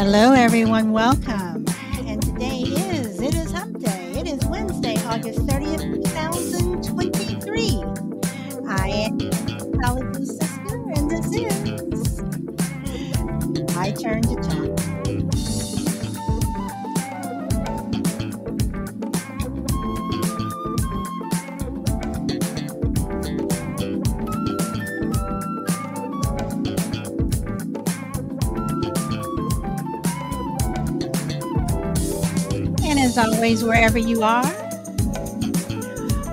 Hello, everyone. Welcome. Always, wherever you are,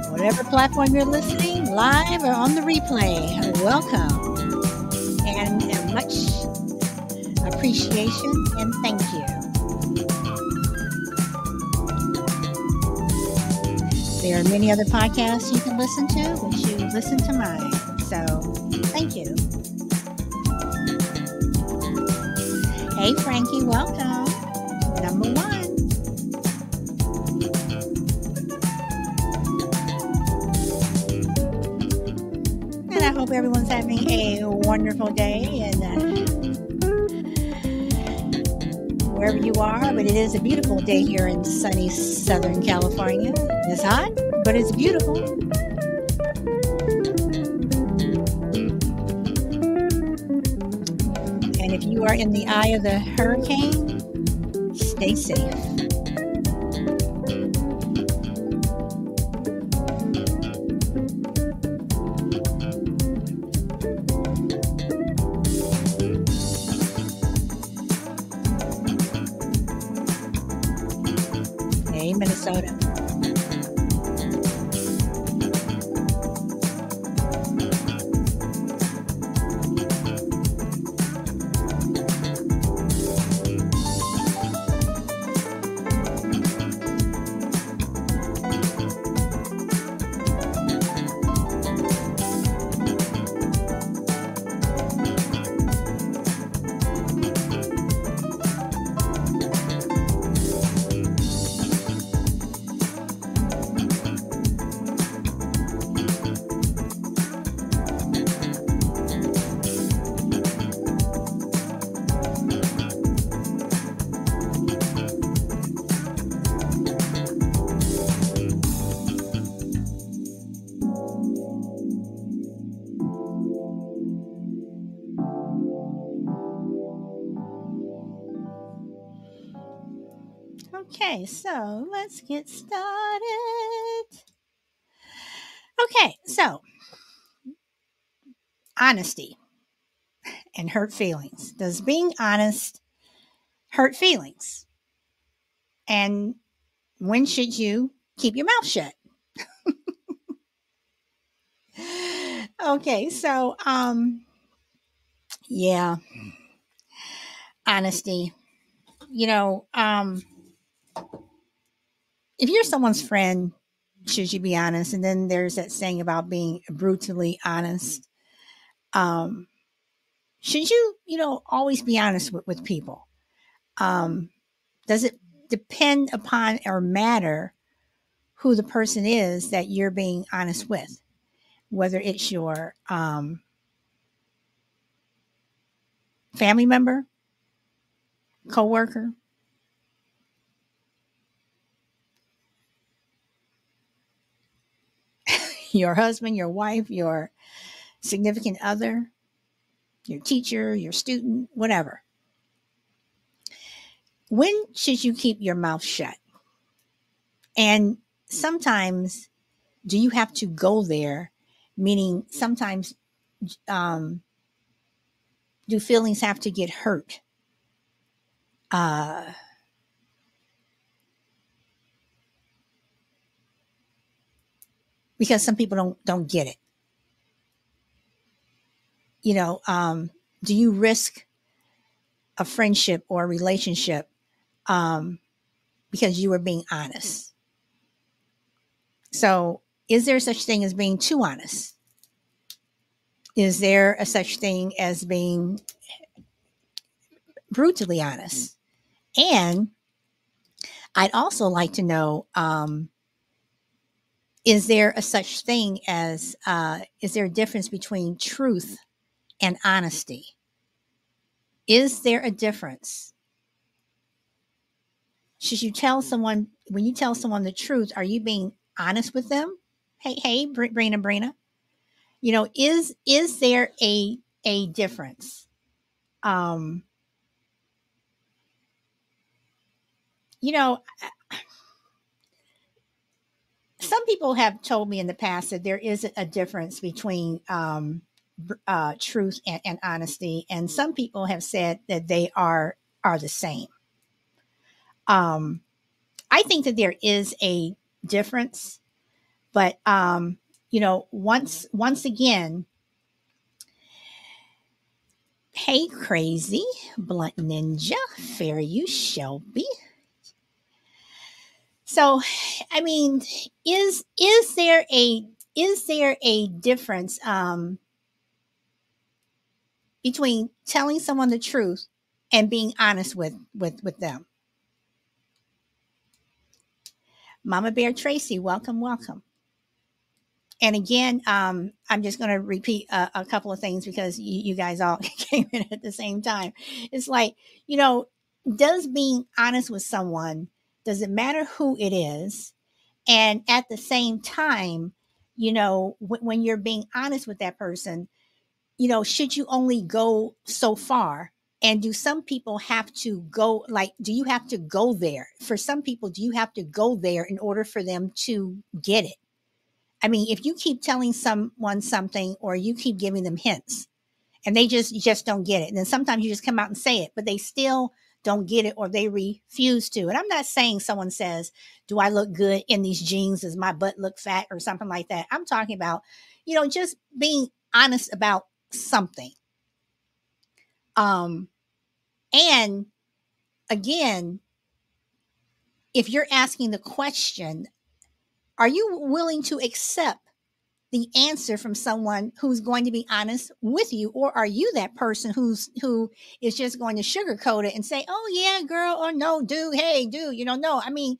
whatever platform you're listening, live or on the replay, welcome. And much appreciation and thank you. There are many other podcasts you can listen to, but you listen to mine. So thank you. Hey, Frankie, welcome. Hope everyone's having a wonderful day and uh, wherever you are. But it is a beautiful day here in sunny Southern California. It's hot, but it's beautiful. And if you are in the eye of the hurricane, stay safe. Minnesota. Get started. Okay, so honesty and hurt feelings. Does being honest hurt feelings? And when should you keep your mouth shut? okay, so um yeah. Honesty. You know, um if you're someone's friend, should you be honest? And then there's that saying about being brutally honest. Um, should you, you know, always be honest with, with people? Um, does it depend upon or matter who the person is that you're being honest with? Whether it's your um, family member, coworker, your husband, your wife, your significant other, your teacher, your student, whatever. When should you keep your mouth shut? And sometimes, do you have to go there? Meaning, sometimes, um, do feelings have to get hurt? Uh, because some people don't don't get it. You know, um, do you risk a friendship or a relationship um, because you were being honest? So, is there such thing as being too honest? Is there a such thing as being brutally honest? And I'd also like to know um, is there a such thing as, uh, is there a difference between truth and honesty? Is there a difference? should you tell someone when you tell someone the truth? Are you being honest with them? Hey, hey, Brina, Brina. You know, is is there a a difference? Um, you know, some people have told me in the past that there is a difference between um, uh, truth and, and, honesty, and some people have said that they are are the same. Um, I think that there is a difference, but um, you know, once once again, hey, crazy blunt ninja, fair you Shelby. So, I mean, is is there a is there a difference um, between telling someone the truth and being honest with with with them? Mama Bear Tracy, welcome, welcome. And again, um, I'm just going to repeat a, a, couple of things because you, you guys all came in at the same time. It's like, you know, does being honest with someone, does it matter who it is? And at the same time, you know, w- when you're being honest with that person, you know, should you only go so far? And do some people have to go, like, do you have to go there? For some people, do you have to go there in order for them to get it? I mean, if you keep telling someone something or you keep giving them hints and they just just don't get it, and then sometimes you just come out and say it, but they still don't get it or they refuse to. And I'm not saying someone says, "Do I look good in these jeans? Does my butt look fat?" or something like that. I'm talking about, you know, just being honest about something. Um, and again, if you're asking the question, are you willing to accept the answer from someone who's going to be honest with you or are you that person who's who is just going to sugarcoat it and say oh yeah girl or no dude hey dude you know no i mean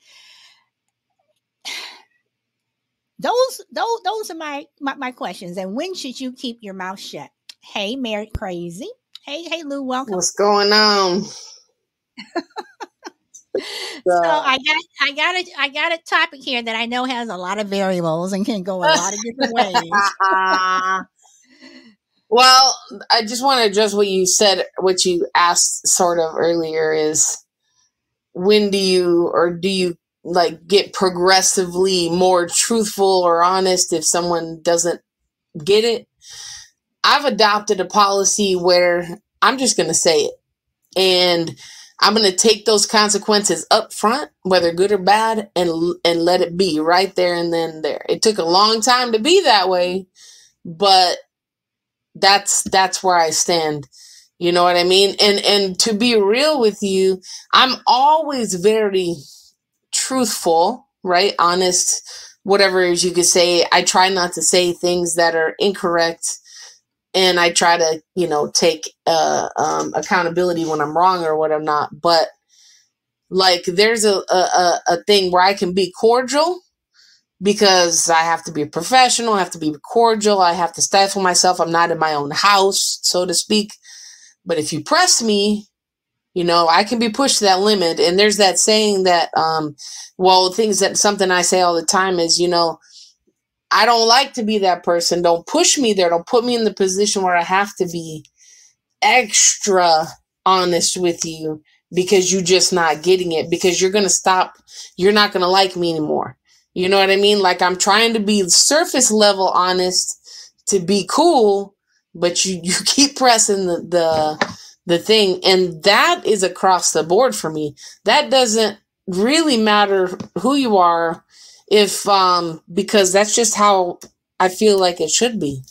those those those are my, my my questions and when should you keep your mouth shut? Hey mary crazy. Hey hey lou welcome. What's going on so I got I got a I got a topic here that I know has a lot of variables and can go a lot of different ways. well, I just want to address what you said, what you asked sort of earlier is when do you or do you like get progressively more truthful or honest if someone doesn't get it? I've adopted a policy where I'm just going to say it. And I'm going to take those consequences up front, whether good or bad, and and let it be right there and then there. It took a long time to be that way, but that's that's where I stand. You know what I mean? And and to be real with you, I'm always very truthful, right? Honest, whatever is you could say. I try not to say things that are incorrect and I try to, you know, take uh, um, accountability when I'm wrong or what I'm not. But like, there's a, a a thing where I can be cordial because I have to be professional. I have to be cordial. I have to stifle myself. I'm not in my own house, so to speak. But if you press me, you know, I can be pushed to that limit. And there's that saying that, um, well, things that something I say all the time is, you know, I don't like to be that person. Don't push me there. Don't put me in the position where I have to be extra honest with you because you're just not getting it because you're going to stop. You're not going to like me anymore. You know what I mean? Like I'm trying to be surface level honest to be cool, but you, you keep pressing the, the, the thing. And that is across the board for me. That doesn't really matter who you are if um because that's just how I feel like it should be.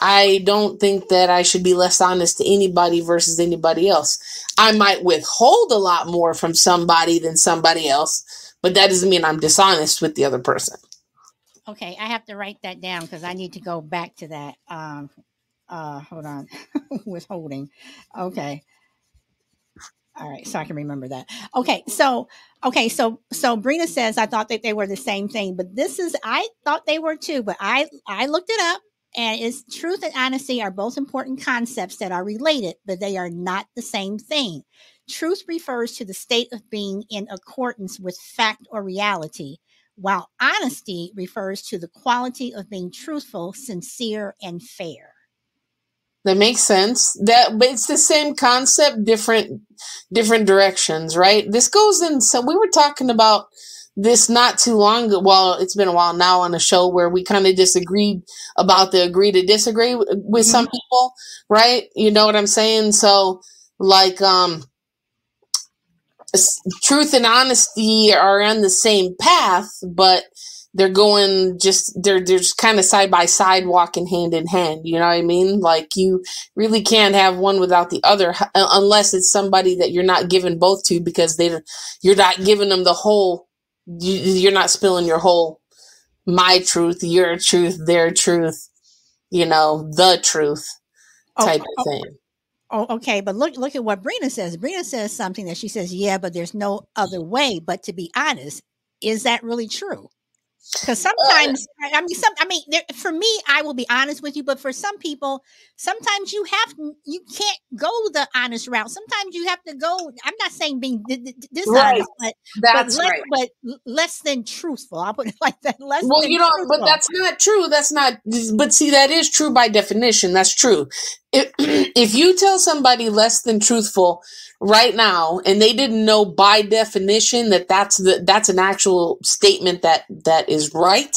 I don't think that I should be less honest to anybody versus anybody else. I might withhold a lot more from somebody than somebody else, but that doesn't mean I'm dishonest with the other person. Okay, I have to write that down because I need to go back to that. Um, uh, hold on, withholding. Okay. All right, so I can remember that. Okay, so okay, so so Brina says I thought that they were the same thing, but this is I thought they were too, but I I looked it up and it's truth and honesty are both important concepts that are related, but they are not the same thing. Truth refers to the state of being in accordance with fact or reality, while honesty refers to the quality of being truthful, sincere, and fair. That makes sense. That but it's the same concept, different different directions, right? This goes in so we were talking about this not too long ago. Well, it's been a while now on a show where we kind of disagreed about the agree to disagree with, with mm-hmm. some people, right? You know what I'm saying? So like um truth and honesty are on the same path, but they're going just they're they're just kind of side by side walking hand in hand you know what i mean like you really can't have one without the other uh, unless it's somebody that you're not giving both to because they you're not giving them the whole you're not spilling your whole my truth your truth their truth you know the truth oh, type oh, of thing Oh, okay, but look look at what Brina says. Brina says something that she says, "Yeah, but there's no other way but to be honest." Is that really true? Because sometimes, uh, I mean, some, I mean, there, for me, I will be honest with you, but for some people, sometimes you have, you can't go the honest route. Sometimes you have to go. I'm not saying being dishonest, right. but that's but less, right. but less than truthful. I'll put it like that. Less. Well, you know, truthful. but that's not true. That's not. But see, that is true by definition. That's true. If, you tell somebody less than truthful, right now and they didn't know by definition that that's the that's an actual statement that that is right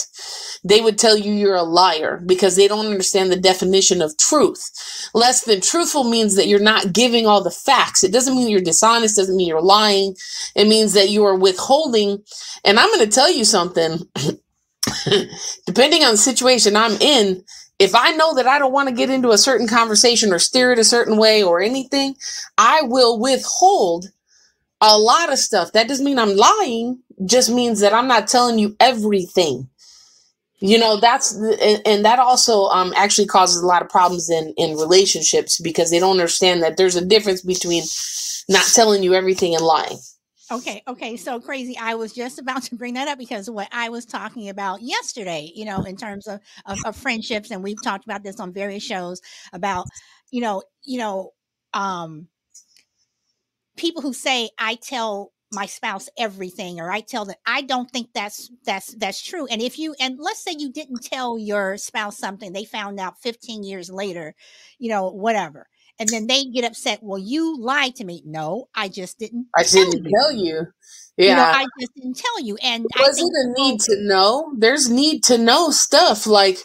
they would tell you you're a liar because they don't understand the definition of truth. Less than truthful means that you're not giving all the facts. It doesn't mean you're dishonest doesn't mean you're lying. It means that you are withholding. And i'm going to tell you something. Depending on the situation i'm in if I know that I don't want to get into a certain conversation or steer it a certain way or anything, I will withhold a lot of stuff. That doesn't mean I'm lying, just means that I'm not telling you everything. You know, that's and, that also um actually causes a lot of problems in in relationships because they don't understand that there's a difference between not telling you everything and lying. Okay, okay, so crazy. I was just about to bring that up because what I was talking about yesterday, you know, in terms of, of, of friendships, and we've talked about this on various shows about, you know, you know, um, people who say I tell my spouse everything or I tell them I don't think that's that's that's true. And if you and let's say you didn't tell your spouse something, they found out 15 years later, you know, whatever and then they get upset. Well, you lied to me. No, I just didn't. I didn't you. tell you. Yeah, you know, I just didn't tell you. And was it a need to know? There's need to know stuff like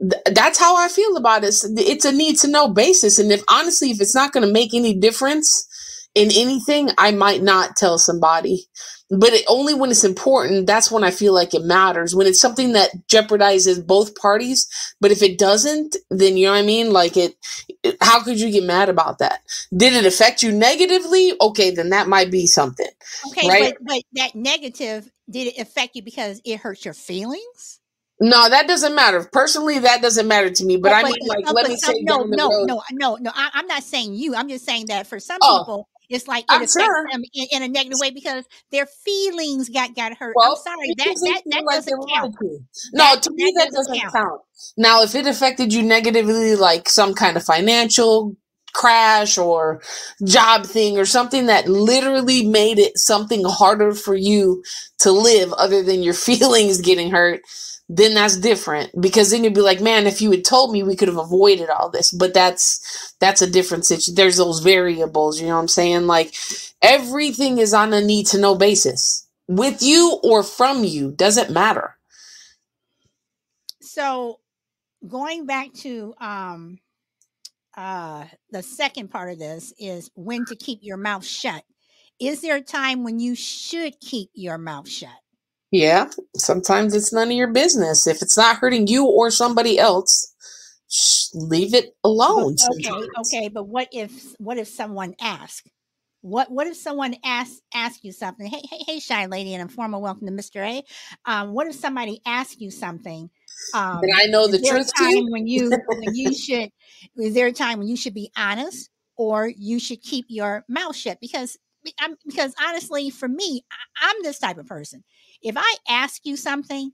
th- that's how I feel about it. It's a need to know basis, and if honestly, if it's not going to make any difference in anything, I might not tell somebody but it, only when it's important that's when i feel like it matters when it's something that jeopardizes both parties but if it doesn't then you know what i mean like it, it, how could you get mad about that did it affect you negatively okay then that might be something okay right? but, but that negative did it affect you because it hurts your feelings no, that doesn't matter. Personally, that doesn't matter to me. But, oh, but I mean, like, let me some, say, no, no, no, no, no. I, am not saying you. I'm just saying that for some oh. people, it's like it affects sure. them in, in, a negative way because their feelings got got hurt. Well, I'm sorry that that, that like doesn't count. To. No, that, to me that, that doesn't count. count. Now, if it affected you negatively, like some kind of financial crash or job thing or something that literally made it something harder for you to live other than your feelings getting hurt then that's different because then you'd be like, man, if you had told me, we could have avoided all this. But that's that's a different situation. There's those variables, you know what I'm saying? Like everything is on a need to know basis with you or from you doesn't matter. So going back to um uh the second part of this is when to keep your mouth shut. Is there a time when you should keep your mouth shut? Yeah, sometimes it's none of your business. If it's not hurting you or somebody else, leave it alone. Okay, sometimes. okay, but what if what if someone asks? What what if someone asks ask you something? Hey, hey, hey, shy lady, and a formal welcome to Mr. A. Um, what if somebody asks you something? Um, and I know the truth. Time when you when you should is there a time when you should be honest or you should keep your mouth shut? Because I'm, because honestly, for me, I, I'm this type of person if I ask you something,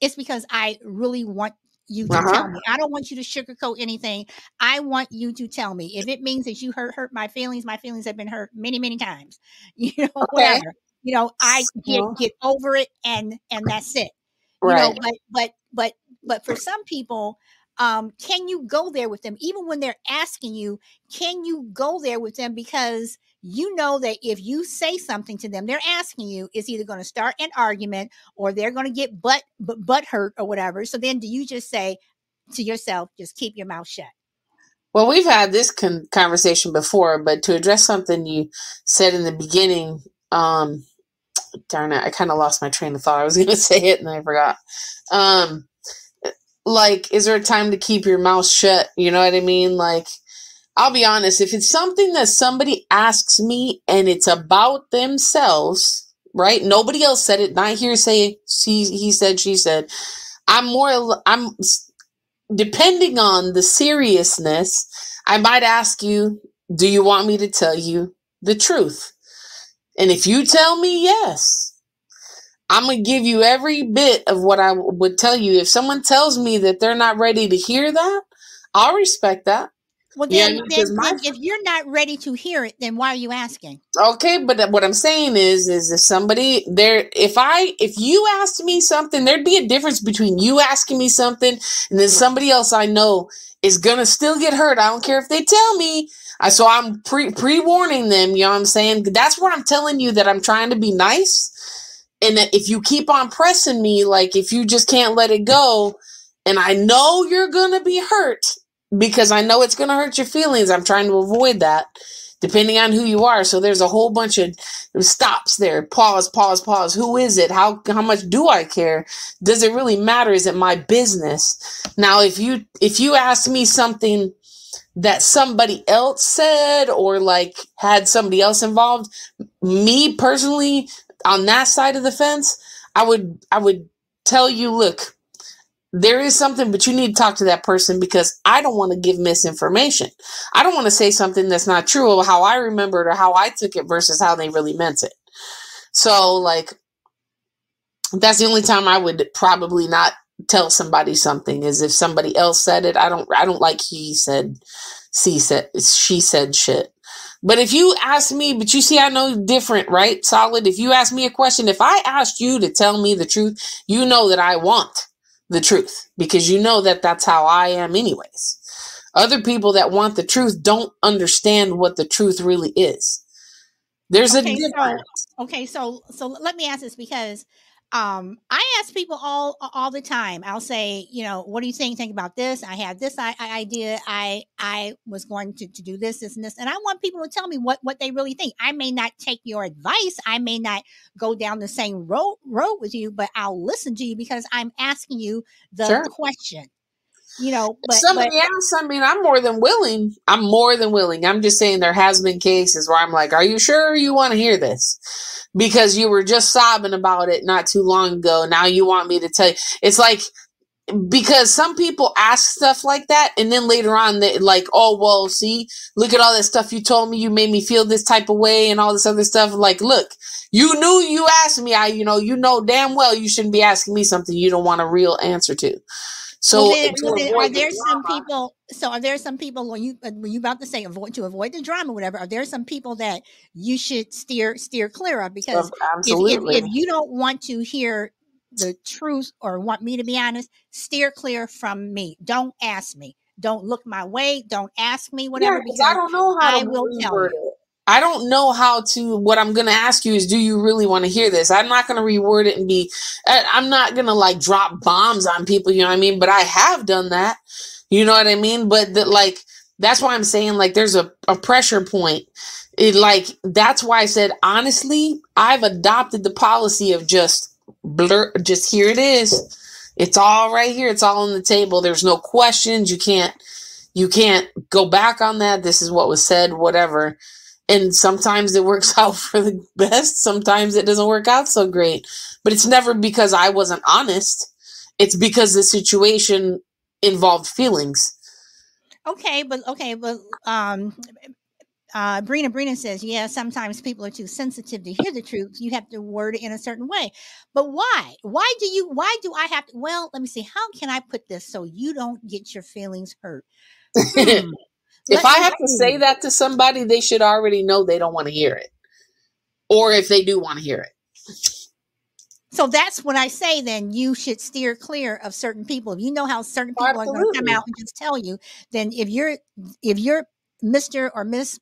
it's because I really want you to uh-huh. tell me. I don't want you to sugarcoat anything. I want you to tell me. If it means that you hurt hurt my feelings, my feelings have been hurt many, many times. You know, okay. whatever. You know, I get get over it and and that's it. You right. know, but but but but for some people, um, can you go there with them even when they're asking you? Can you go there with them because you know that if you say something to them, they're asking you, it's either going to start an argument or they're going to get butt, butt butt hurt or whatever. So then, do you just say to yourself, just keep your mouth shut? Well, we've had this con- conversation before, but to address something you said in the beginning, um, darn it, I kind of lost my train of thought. I was going to say it and I forgot. Um, like, is there a time to keep your mouth shut? You know what I mean? Like, I'll be honest, if it's something that somebody asks me and it's about themselves, right? Nobody else said it, not hearsay, she, he said, she said. I'm more, I'm, depending on the seriousness, I might ask you, do you want me to tell you the truth? And if you tell me yes, I'm going to give you every bit of what I would tell you. If someone tells me that they're not ready to hear that, I'll respect that. Well, then, yeah, then, then if you're not ready to hear it, then why are you asking? Okay, but what I'm saying is, is if somebody there, if I, if you asked me something, there'd be a difference between you asking me something and then somebody else I know is gonna still get hurt. I don't care if they tell me. I so I'm pre pre warning them. You know what I'm saying? That's where I'm telling you that I'm trying to be nice, and that if you keep on pressing me, like if you just can't let it go, and I know you're gonna be hurt because I know it's going to hurt your feelings. I'm trying to avoid that depending on who you are. So there's a whole bunch of stops there. Pause, pause, pause. Who is it? How how much do I care? Does it really matter? Is it my business? Now, if you if you ask me something that somebody else said or like had somebody else involved, me personally on that side of the fence, I would I would tell you, look, there is something, but you need to talk to that person because I don't want to give misinformation. I don't want to say something that's not true of how I remember it or how I took it versus how they really meant it. So, like, that's the only time I would probably not tell somebody something is if somebody else said it. I don't, I don't like he said, she said, she said shit. But if you ask me, but you see, I know different, right? Solid. If you ask me a question, if I asked you to tell me the truth, you know that I want the truth because you know that that's how I am, anyways. Other people that want the truth don't understand what the truth really is. There's okay, a difference. So, okay, so so let me ask this because um i ask people all all the time i'll say you know what do you think think about this? I had this I, I idea i i was going to, to do this this and this and i want people to tell me what what they really think. I may not take your advice i may not go down the same road road with you but i'll listen to you because i'm asking you the sure. question you know but, somebody but, else i mean i'm more than willing. I'm more than willing. I'm just saying there has been cases where i'm like are you sure you want to hear this? Because you were just sobbing about it not too long ago. Now you want me to tell you. It's like because some people ask stuff like that and then later on they like oh well see look at all that stuff you told me. You made me feel this type of way and all this other stuff. Like look you knew you asked me. I you know you know damn well you shouldn't be asking me something you don't want a real answer to so, well, then, well, then, are there the some people? So, are there some people when you when you about to say avoid to avoid the drama, whatever? Are there some people that you should steer steer clear of? Because Absolutely. If, if, if you don't want to hear the truth or want me to be honest, steer clear from me. Don't ask me. Don't look my way. Don't ask me whatever. Yeah, because I don't know how I will tell you. I don't know how to. What I'm going to ask you is, do you really want to hear this? I'm not going to reword it and be. Uh, I'm not going to like drop bombs on people. You know what I mean? But I have done that. You know what I mean? But that like that's why I'm saying like there's a, a pressure point. It like that's why I said honestly, I've adopted the policy of just blur. Just here it is. It's all right here. It's all on the table. There's no questions. You can't. You can't go back on that. This is what was said. Whatever and sometimes it works out for the best sometimes it doesn't work out so great but it's never because i wasn't honest it's because the situation involved feelings okay but okay but um uh, Brina Brina says, yeah, sometimes people are too sensitive to hear the truth. You have to word it in a certain way. But why? Why do you, why do I have to? Well, let me see. How can I put this so you don't get your feelings hurt? Hmm. If I have to say that to somebody, they should already know they don't want to hear it. Or if they do want to hear it. So that's when I say then you should steer clear of certain people. If you know how certain oh, people Absolutely. are going to come out and just tell you, then if you're if you're Mr. or Miss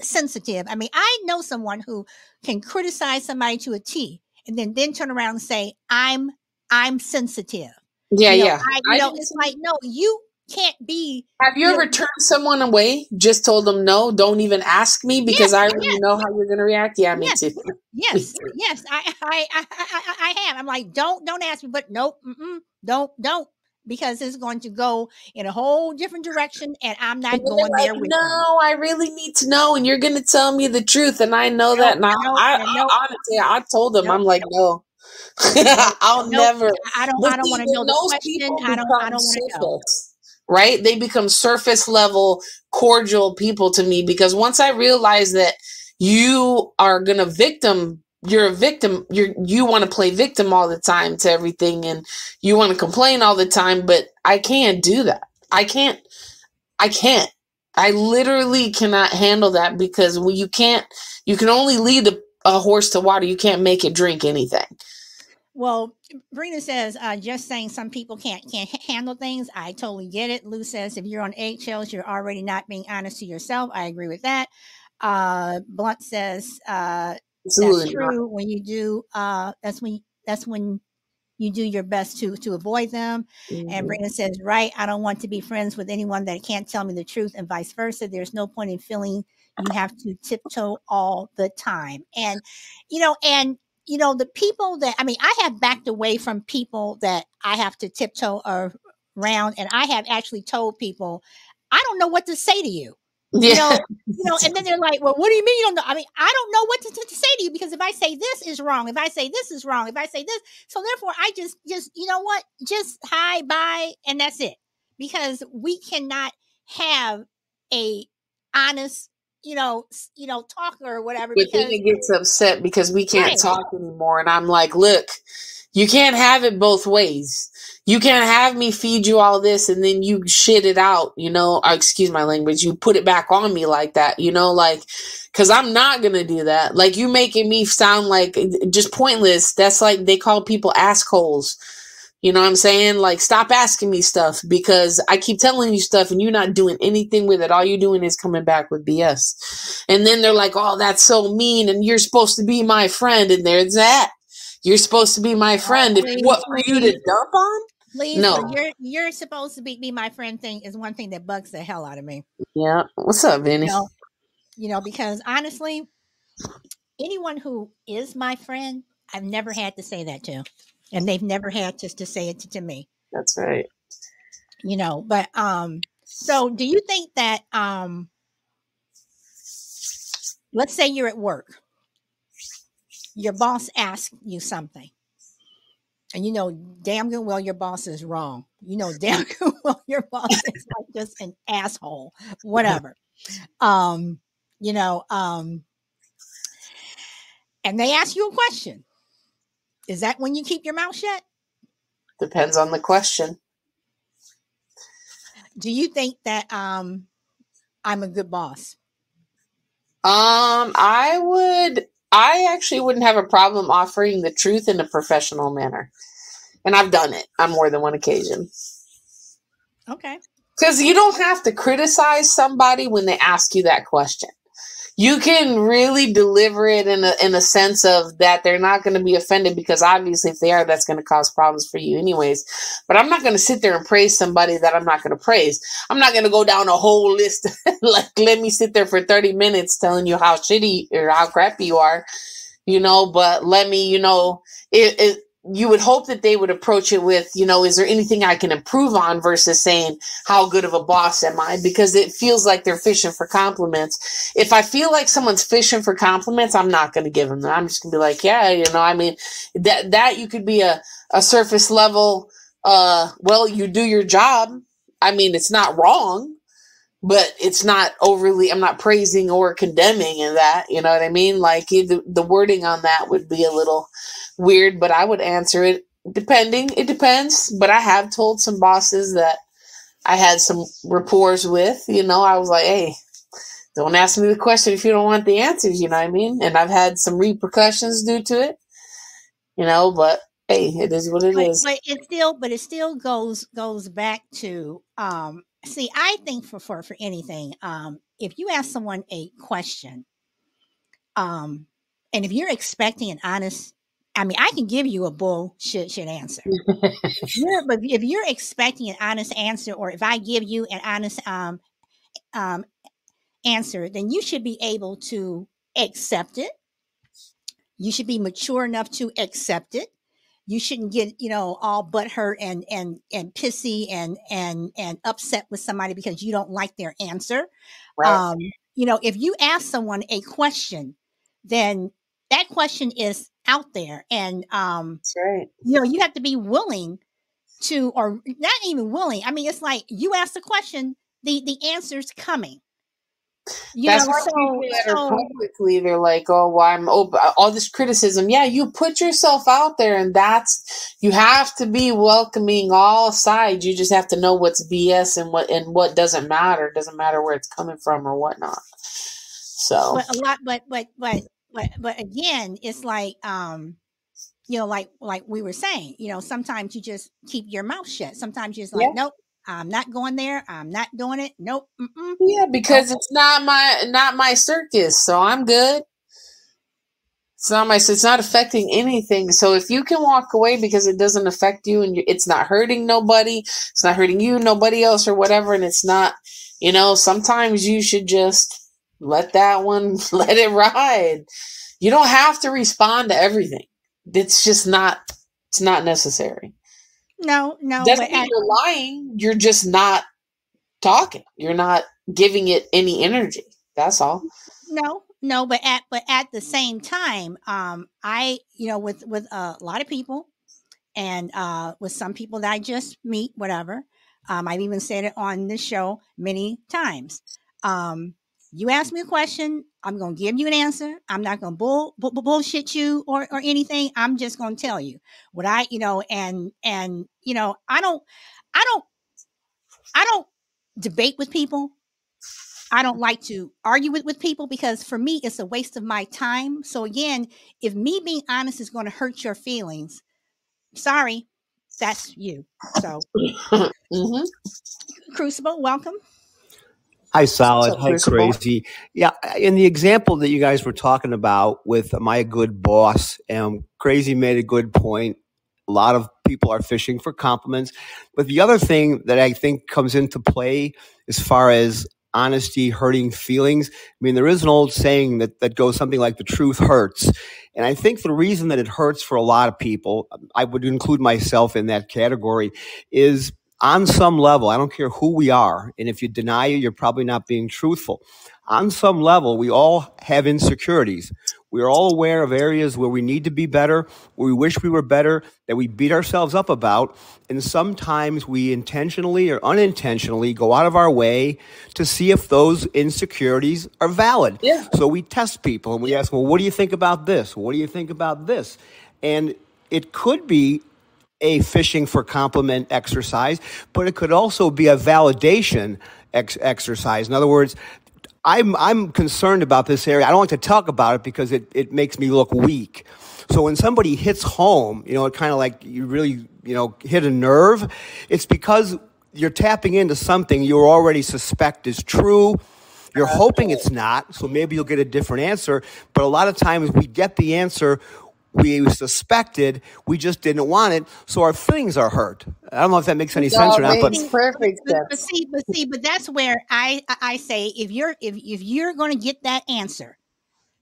sensitive, I mean, I know someone who can criticize somebody to a T and then then turn around and say, I'm I'm sensitive. Yeah, you know, yeah. I, you I know, it's like, no, you can't be. Have you, you ever know, turned someone away? Just told them no, don't even ask me because yes, I already yes. know how you're going to react. Yeah, me yes, too. Yes, yes, I, I, I, I, I have. I'm like, don't, don't ask me, but nope, don't, don't, because it's going to go in a whole different direction, and I'm not and going like, there with. No, I really need to know, and you're going to tell me the truth, and I know no, that now. No, I, no, I, honestly, I told them, I'm like, no. I'll never. I don't. I don't want to know the question. I don't. I don't want to know right? They become surface level, cordial people to me because once I realize that you are gonna victim, you're a victim, you're you want to play victim all the time to everything and you want to complain all the time, but I can't do that. I can't I can't. I literally cannot handle that because you can't you can only lead a horse to water, you can't make it drink anything. Well, Brina says, uh, just saying some people can't can't handle things. I totally get it. Lou says, if you're on eggshells, you're already not being honest to yourself. I agree with that. Uh, Blunt says, uh, that's true. When you do, uh, that's when that's when you do your best to to avoid them. Mm-hmm. And Brina says, right, I don't want to be friends with anyone that can't tell me the truth, and vice versa. There's no point in feeling you have to tiptoe all the time. And you know, and you know, the people that I mean, I have backed away from people that I have to tiptoe around, and I have actually told people, I don't know what to say to you. Yeah. You know, you know, and then they're like, "Well, what do you mean you don't know?" I mean, I don't know what to, to, to, say to you because if I say this is wrong, if I say this is wrong, if I say this, so therefore, I just, just, you know what, just hi, bye, and that's it. Because we cannot have a honest you know, you know, talk or whatever. But because, then it gets upset because we can't right. talk anymore. And I'm like, look, you can't have it both ways. You can't have me feed you all this and then you shit it out, you know, uh, excuse my language. You put it back on me like that, you know, like, cause I'm not going to do that. Like you making me sound like just pointless. That's like they call people assholes you know what I'm saying? Like, stop asking me stuff because I keep telling you stuff and you're not doing anything with it. All you're doing is coming back with BS. And then they're like, oh, that's so mean. And you're supposed to be my friend. And there's that. You're supposed to be my friend. Oh, please, what for you to dump on? Please, no. You're, you're supposed to be, be my friend thing is one thing that bugs the hell out of me. Yeah. What's up, Vinny? You know, you know because honestly, anyone who is my friend, I've never had to say that to and they've never had just to say it to, to me. That's right. You know, but um, so do you think that um, let's say you're at work, your boss asks you something, and you know damn good well your boss is wrong. You know damn good well your boss is like just an asshole, whatever. Um, you know, um, and they ask you a question is that when you keep your mouth shut? Depends on the question. Do you think that um I'm a good boss? Um, I would I actually wouldn't have a problem offering the truth in a professional manner. And I've done it on more than one occasion. Okay. Because you don't have to criticize somebody when they ask you that question you can really deliver it in a in a sense of that they're not going to be offended because obviously if they are that's going to cause problems for you anyways. But i'm not going to sit there and praise somebody that i'm not going to praise. I'm not going to go down a whole list like let me sit there for 30 minutes telling you how shitty or how crappy you are you know but let me you know it, it you would hope that they would approach it with, you know, is there anything I can improve on versus saying, how good of a boss am I? Because it feels like they're fishing for compliments. If I feel like someone's fishing for compliments, I'm not going to give them that. I'm just going to be like, yeah, you know, I mean, that, that you could be a, a surface level, uh, well, you do your job. I mean, it's not wrong, but it's not overly i'm not praising or condemning in that you know what i mean like the, the wording on that would be a little weird but i would answer it depending it depends but i have told some bosses that i had some rapport with you know i was like hey don't ask me the question if you don't want the answers you know what i mean and i've had some repercussions due to it you know but hey it is what it but, is. but it still but it still goes goes back to um see, I think for for for anything, um, if you ask someone a question, um, and if you're expecting an honest, I mean, I can give you a bullshit shit answer. you're, but if you're expecting an honest answer, or if I give you an honest um um answer, then you should be able to accept it. You should be mature enough to accept it you shouldn't get you know all butthurt and and and pissy and and and upset with somebody because you don't like their answer right. um you know if you ask someone a question then that question is out there and um That's right. you know you have to be willing to or not even willing i mean it's like you ask the question the the answer's coming you That's know, why so, people that so, are publicly they're like, "Oh, well, I'm oh, all this criticism." Yeah, you put yourself out there, and that's you have to be welcoming all sides. You just have to know what's BS and what and what doesn't matter. It doesn't matter where it's coming from or whatnot. So, but a lot, but but but but but again, it's like um, you know, like like we were saying, you know, sometimes you just keep your mouth shut. Sometimes you're just like, yeah. nope, I'm not going there. I'm not doing it. Nope. Mm-mm. Yeah, because nope. it's not my not my circus, so I'm good. It's not my. It's not affecting anything. So if you can walk away because it doesn't affect you and it's not hurting nobody, it's not hurting you, nobody else, or whatever, and it's not, you know, sometimes you should just let that one let it ride. You don't have to respond to everything. It's just not. It's not necessary. No, no. Doesn't mean you're lying. You're just not talking. You're not giving it any energy. That's all. No, no. But at but at the same time, um, I you know with with a lot of people, and uh, with some people that I just meet, whatever. Um, I've even said it on this show many times. Um, you ask me a question, I'm going to give you an answer. I'm not going to bull, bull, bullshit you or, or anything. I'm just going to tell you what I, you know, and, and, you know, I don't, I don't, I don't debate with people. I don't like to argue with, with people because for me, it's a waste of my time. So again, if me being honest is going to hurt your feelings, sorry, that's you. So, mm-hmm. Crucible, welcome. Hi, solid. Hi, crazy. Yeah, in the example that you guys were talking about with my good boss, um, crazy made a good point. A lot of people are fishing for compliments, but the other thing that I think comes into play as far as honesty hurting feelings. I mean, there is an old saying that, that goes something like the truth hurts. And I think the reason that it hurts for a lot of people, I would include myself in that category, is on some level, I don't care who we are, and if you deny it, you're probably not being truthful. On some level, we all have insecurities. We are all aware of areas where we need to be better, where we wish we were better, that we beat ourselves up about. And sometimes we intentionally or unintentionally go out of our way to see if those insecurities are valid. Yeah. So we test people and we ask, well, what do you think about this? What do you think about this? And it could be a fishing for compliment exercise, but it could also be a validation ex- exercise. In other words, I'm, I'm concerned about this area. I don't like to talk about it because it, it makes me look weak. So when somebody hits home, you know, it kind of like you really, you know, hit a nerve. It's because you're tapping into something you already suspect is true. You're hoping it's not, so maybe you'll get a different answer. But a lot of times we get the answer we suspected, we just didn't want it, so our feelings are hurt. I don't know if that makes any no, sense or not, but perfect. But, but, see, but see, but that's where I I say if you're if if you're going to get that answer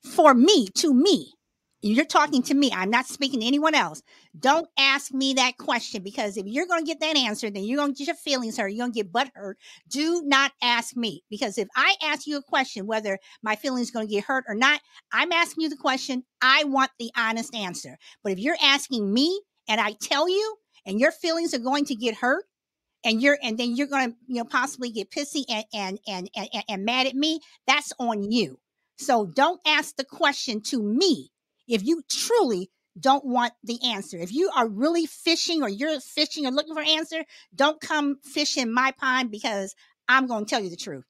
for me to me, you're talking to me. I'm not speaking to anyone else. Don't ask me that question because if you're going to get that answer, then you're going to get your feelings hurt. You're going to get butt hurt. Do not ask me because if I ask you a question, whether my feelings are going to get hurt or not, I'm asking you the question. I want the honest answer. But if you're asking me and I tell you and your feelings are going to get hurt, and you're and then you're going to you know possibly get pissy and and, and and and mad at me that's on you so don't ask the question to me if you truly don't want the answer. If you are really fishing or you're fishing or looking for an answer don't come fish in my pond because i'm going to tell you the truth.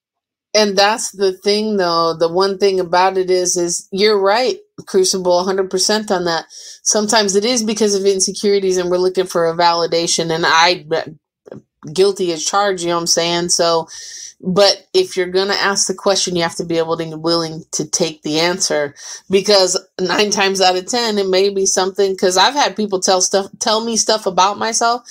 And that's the thing though. The one thing about it is is you're right crucible 100% on that. Sometimes it is because of insecurities and we're looking for a validation and i guilty as charged, you know what I'm saying? So, but if you're going to ask the question, you have to be able to willing to take the answer because nine times out of 10, it may be something. Cause I've had people tell stuff, tell me stuff about myself.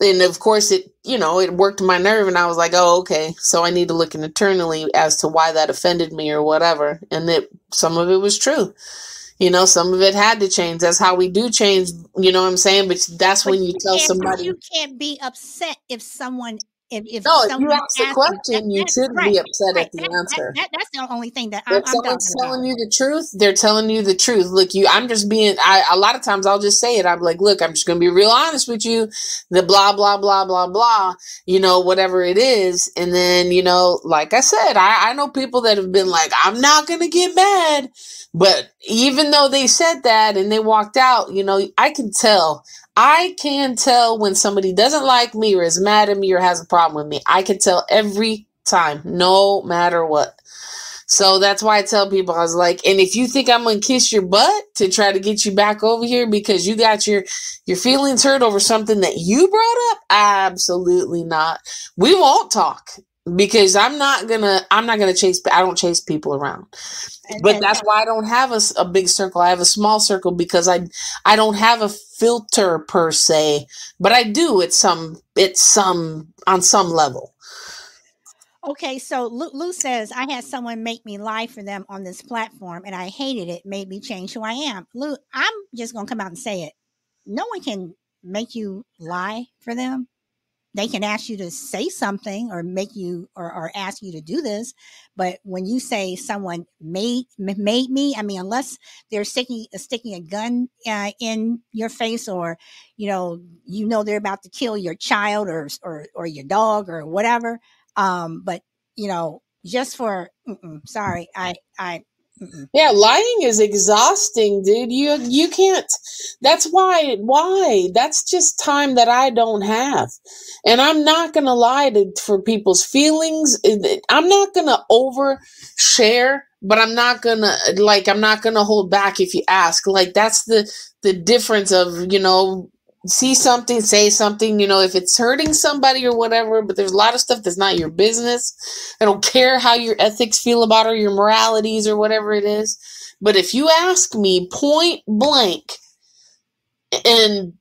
And of course, it, you know, it worked my nerve and I was like, oh, okay. So I need to look internally as to why that offended me or whatever. And that some of it was true you know some of it had to change that's how we do change you know what i'm saying but that's but when you, you tell somebody you can't be upset if someone if, if no, if you ask the question, you, shouldn't right, be upset right, at the that, answer. That, that's the only thing that I'm, if someone's telling about. you the truth, they're telling you the truth. Look, you, I'm just being. I a lot of times I'll just say it. I'm like, look, I'm just going to be real honest with you. The blah blah blah blah blah. You know, whatever it is, and then you know, like I said, I I know people that have been like, I'm not going to get mad but even though they said that and they walked out, you know, I can tell. I can tell when somebody doesn't like me or is mad at me or has a problem with me. I can tell every time, no matter what. So that's why I tell people I was like, and if you think I'm gonna kiss your butt to try to get you back over here because you got your your feelings hurt over something that you brought up, absolutely not. We won't talk because I'm not gonna I'm not gonna chase I don't chase people around. But that's why I don't have a, a big circle. I have a small circle because I I don't have a filter per se, but I do at some it's some on some level. Okay, so Lou, Lou, says I had someone make me lie for them on this platform, and I hated it. Made me change who I am. Lou, I'm just gonna come out and say it. No one can make you lie for them they can ask you to say something or make you or, or ask you to do this but when you say someone made made me i mean unless they're sticking sticking a gun uh, in your face or you know you know they're about to kill your child or or, or your dog or whatever um but you know just for sorry i i. Yeah, lying is exhausting, dude. You you can't. That's why why that's just time that I don't have, and I'm not gonna lie to for people's feelings. I'm not gonna overshare, but I'm not gonna like I'm not gonna hold back if you ask. Like that's the the difference of you know see something, say something, you know, if it's hurting somebody or whatever, but there's a lot of stuff that's not your business. I don't care how your ethics feel about or your moralities or whatever it is. But if you ask me point blank and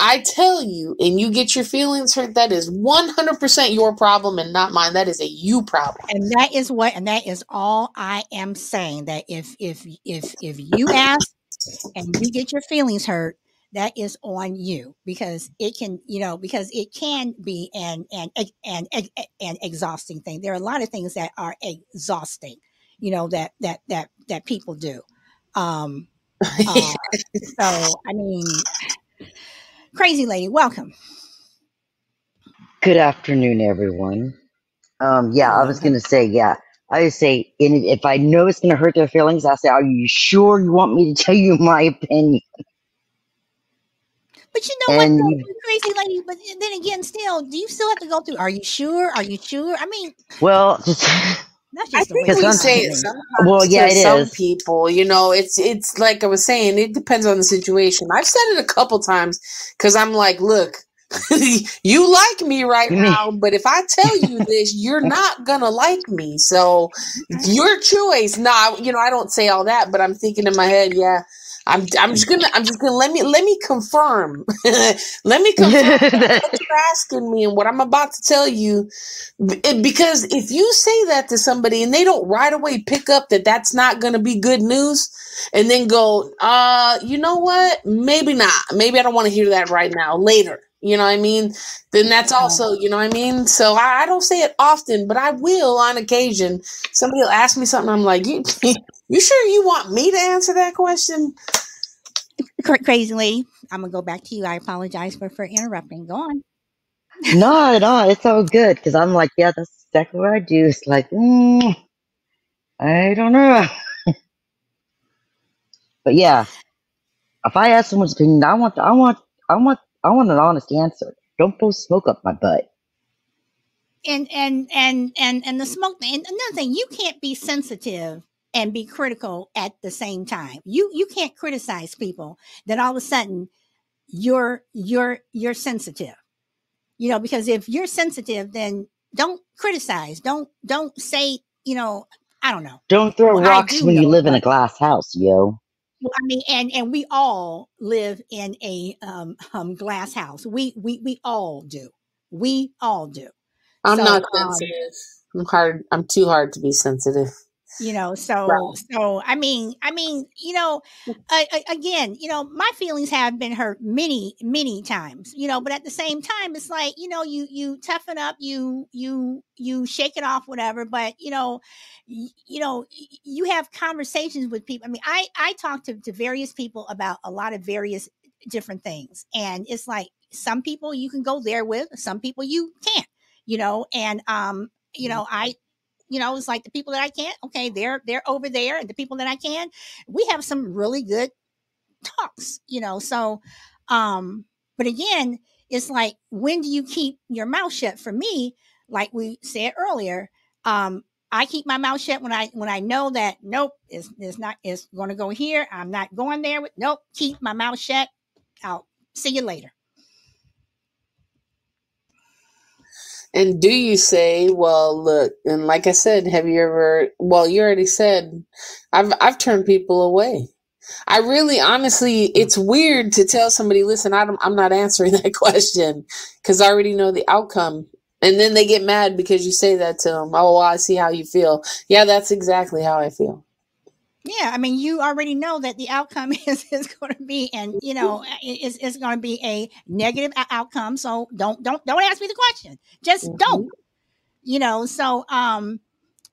I tell you and you get your feelings hurt, that is 100% your problem and not mine. That is a you problem. And that is what and that is all I am saying that if if if if you ask and you get your feelings hurt, that is on you because it can you know because it can be an an an an, an exhausting thing. There are a lot of things that are exhausting you know that that that that people do. Um uh, so i mean crazy lady welcome. Good afternoon everyone. Um yeah i was gonna say yeah I would say, if I know it's going to hurt their feelings, I say, "Are you sure you want me to tell you my opinion?" But you know and what, though, crazy lady. But then again, still, do you still have to go through? Are you sure? Are you sure? I mean, well. That's just I think we say it well, yeah, it some is. people. You know, it's it's like I was saying. It depends on the situation. I've said it a couple times because I'm like, look, you like me right mm-hmm. now, but if I tell you this, you're not gonna like me. So your choice. Nah, you know, I don't say all that, but I'm thinking in my head, yeah, I'm I'm just gonna I'm just gonna let me let me confirm. let me confirm what you're asking me and what I'm about to tell you. Because if you say that to somebody and they don't right away pick up that that's not gonna be good news, and then go, uh, you know what? Maybe not. Maybe I don't want to hear that right now. Later. You know what I mean? Then that's also, you know what I mean? So I, I, don't say it often, but I will on occasion. Somebody will ask me something. I'm like, you, you sure you want me to answer that question? Crazy lady. I'm gonna go back to you. I apologize for for interrupting. Go on. no, no, it's all good because I'm like, yeah, that's exactly what I do. It's like, mm, I don't know. but yeah, if I ask someone's opinion, I want, I want, I want, I want an honest answer. Don't blow smoke up my butt. And and and and and the smoke. And another thing, you can't be sensitive and be critical at the same time. You you can't criticize people. Then all of a sudden, you're you're you're sensitive. You know, because if you're sensitive, then don't criticize. Don't don't say. You know, I don't know. Don't throw well, rocks when know, you live in a glass house, yo. Well, I mean, and and we all live in a um, um glass house. We we we all do. We all do. I'm so, not um sensitive. Um, I'm hard. I'm too hard to be sensitive you know so right. so i mean i mean you know uh, again you know my feelings have been hurt many many times you know but at the same time it's like you know you you toughen up you you you shake it off whatever but you know you, you know you have conversations with people i mean i i talk to, to various people about a lot of various different things and it's like some people you can go there with some people you can't you know and um you know i you know, it's like the people that I can't, okay, they're they're over there, and the people that I can, we have some really good talks, you know. So, um, but again, it's like when do you keep your mouth shut? For me, like we said earlier, um, I keep my mouth shut when I when I know that nope, it's, it's not it's going to go here. I'm not going there with nope. Keep my mouth shut. I'll see you later. And do you say, well, look, and like I said, have you ever, well, you already said, I've, I've turned people away. I really, honestly, hmm. it's weird to tell somebody, listen, I am I'm not answering that question because I already know the outcome. And then they get mad because you say that to them. Oh, well, I see how you feel. Yeah, that's exactly how I feel. Yeah, I mean, you already know that the outcome is is going to be, and you know, is is going to be a negative outcome. So don't don't don't ask me the question. Just mm-hmm. don't. You know. So um,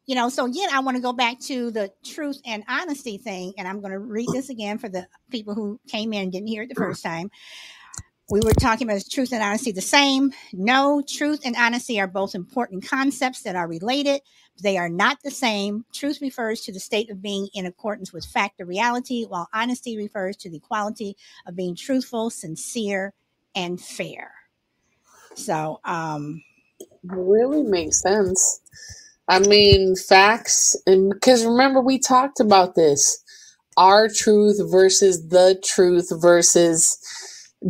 you know. So again, I want to go back to the truth and honesty thing, and I'm going to read this again for the people who came in and didn't hear it the first time. We were talking about truth and honesty the same. No, truth and honesty are both important concepts that are related. They are not the same. Truth refers to the state of being in accordance with fact or reality, while honesty refers to the quality of being truthful, sincere, and fair. So, um, really makes sense. I mean, facts, and because remember, we talked about this our truth versus the truth versus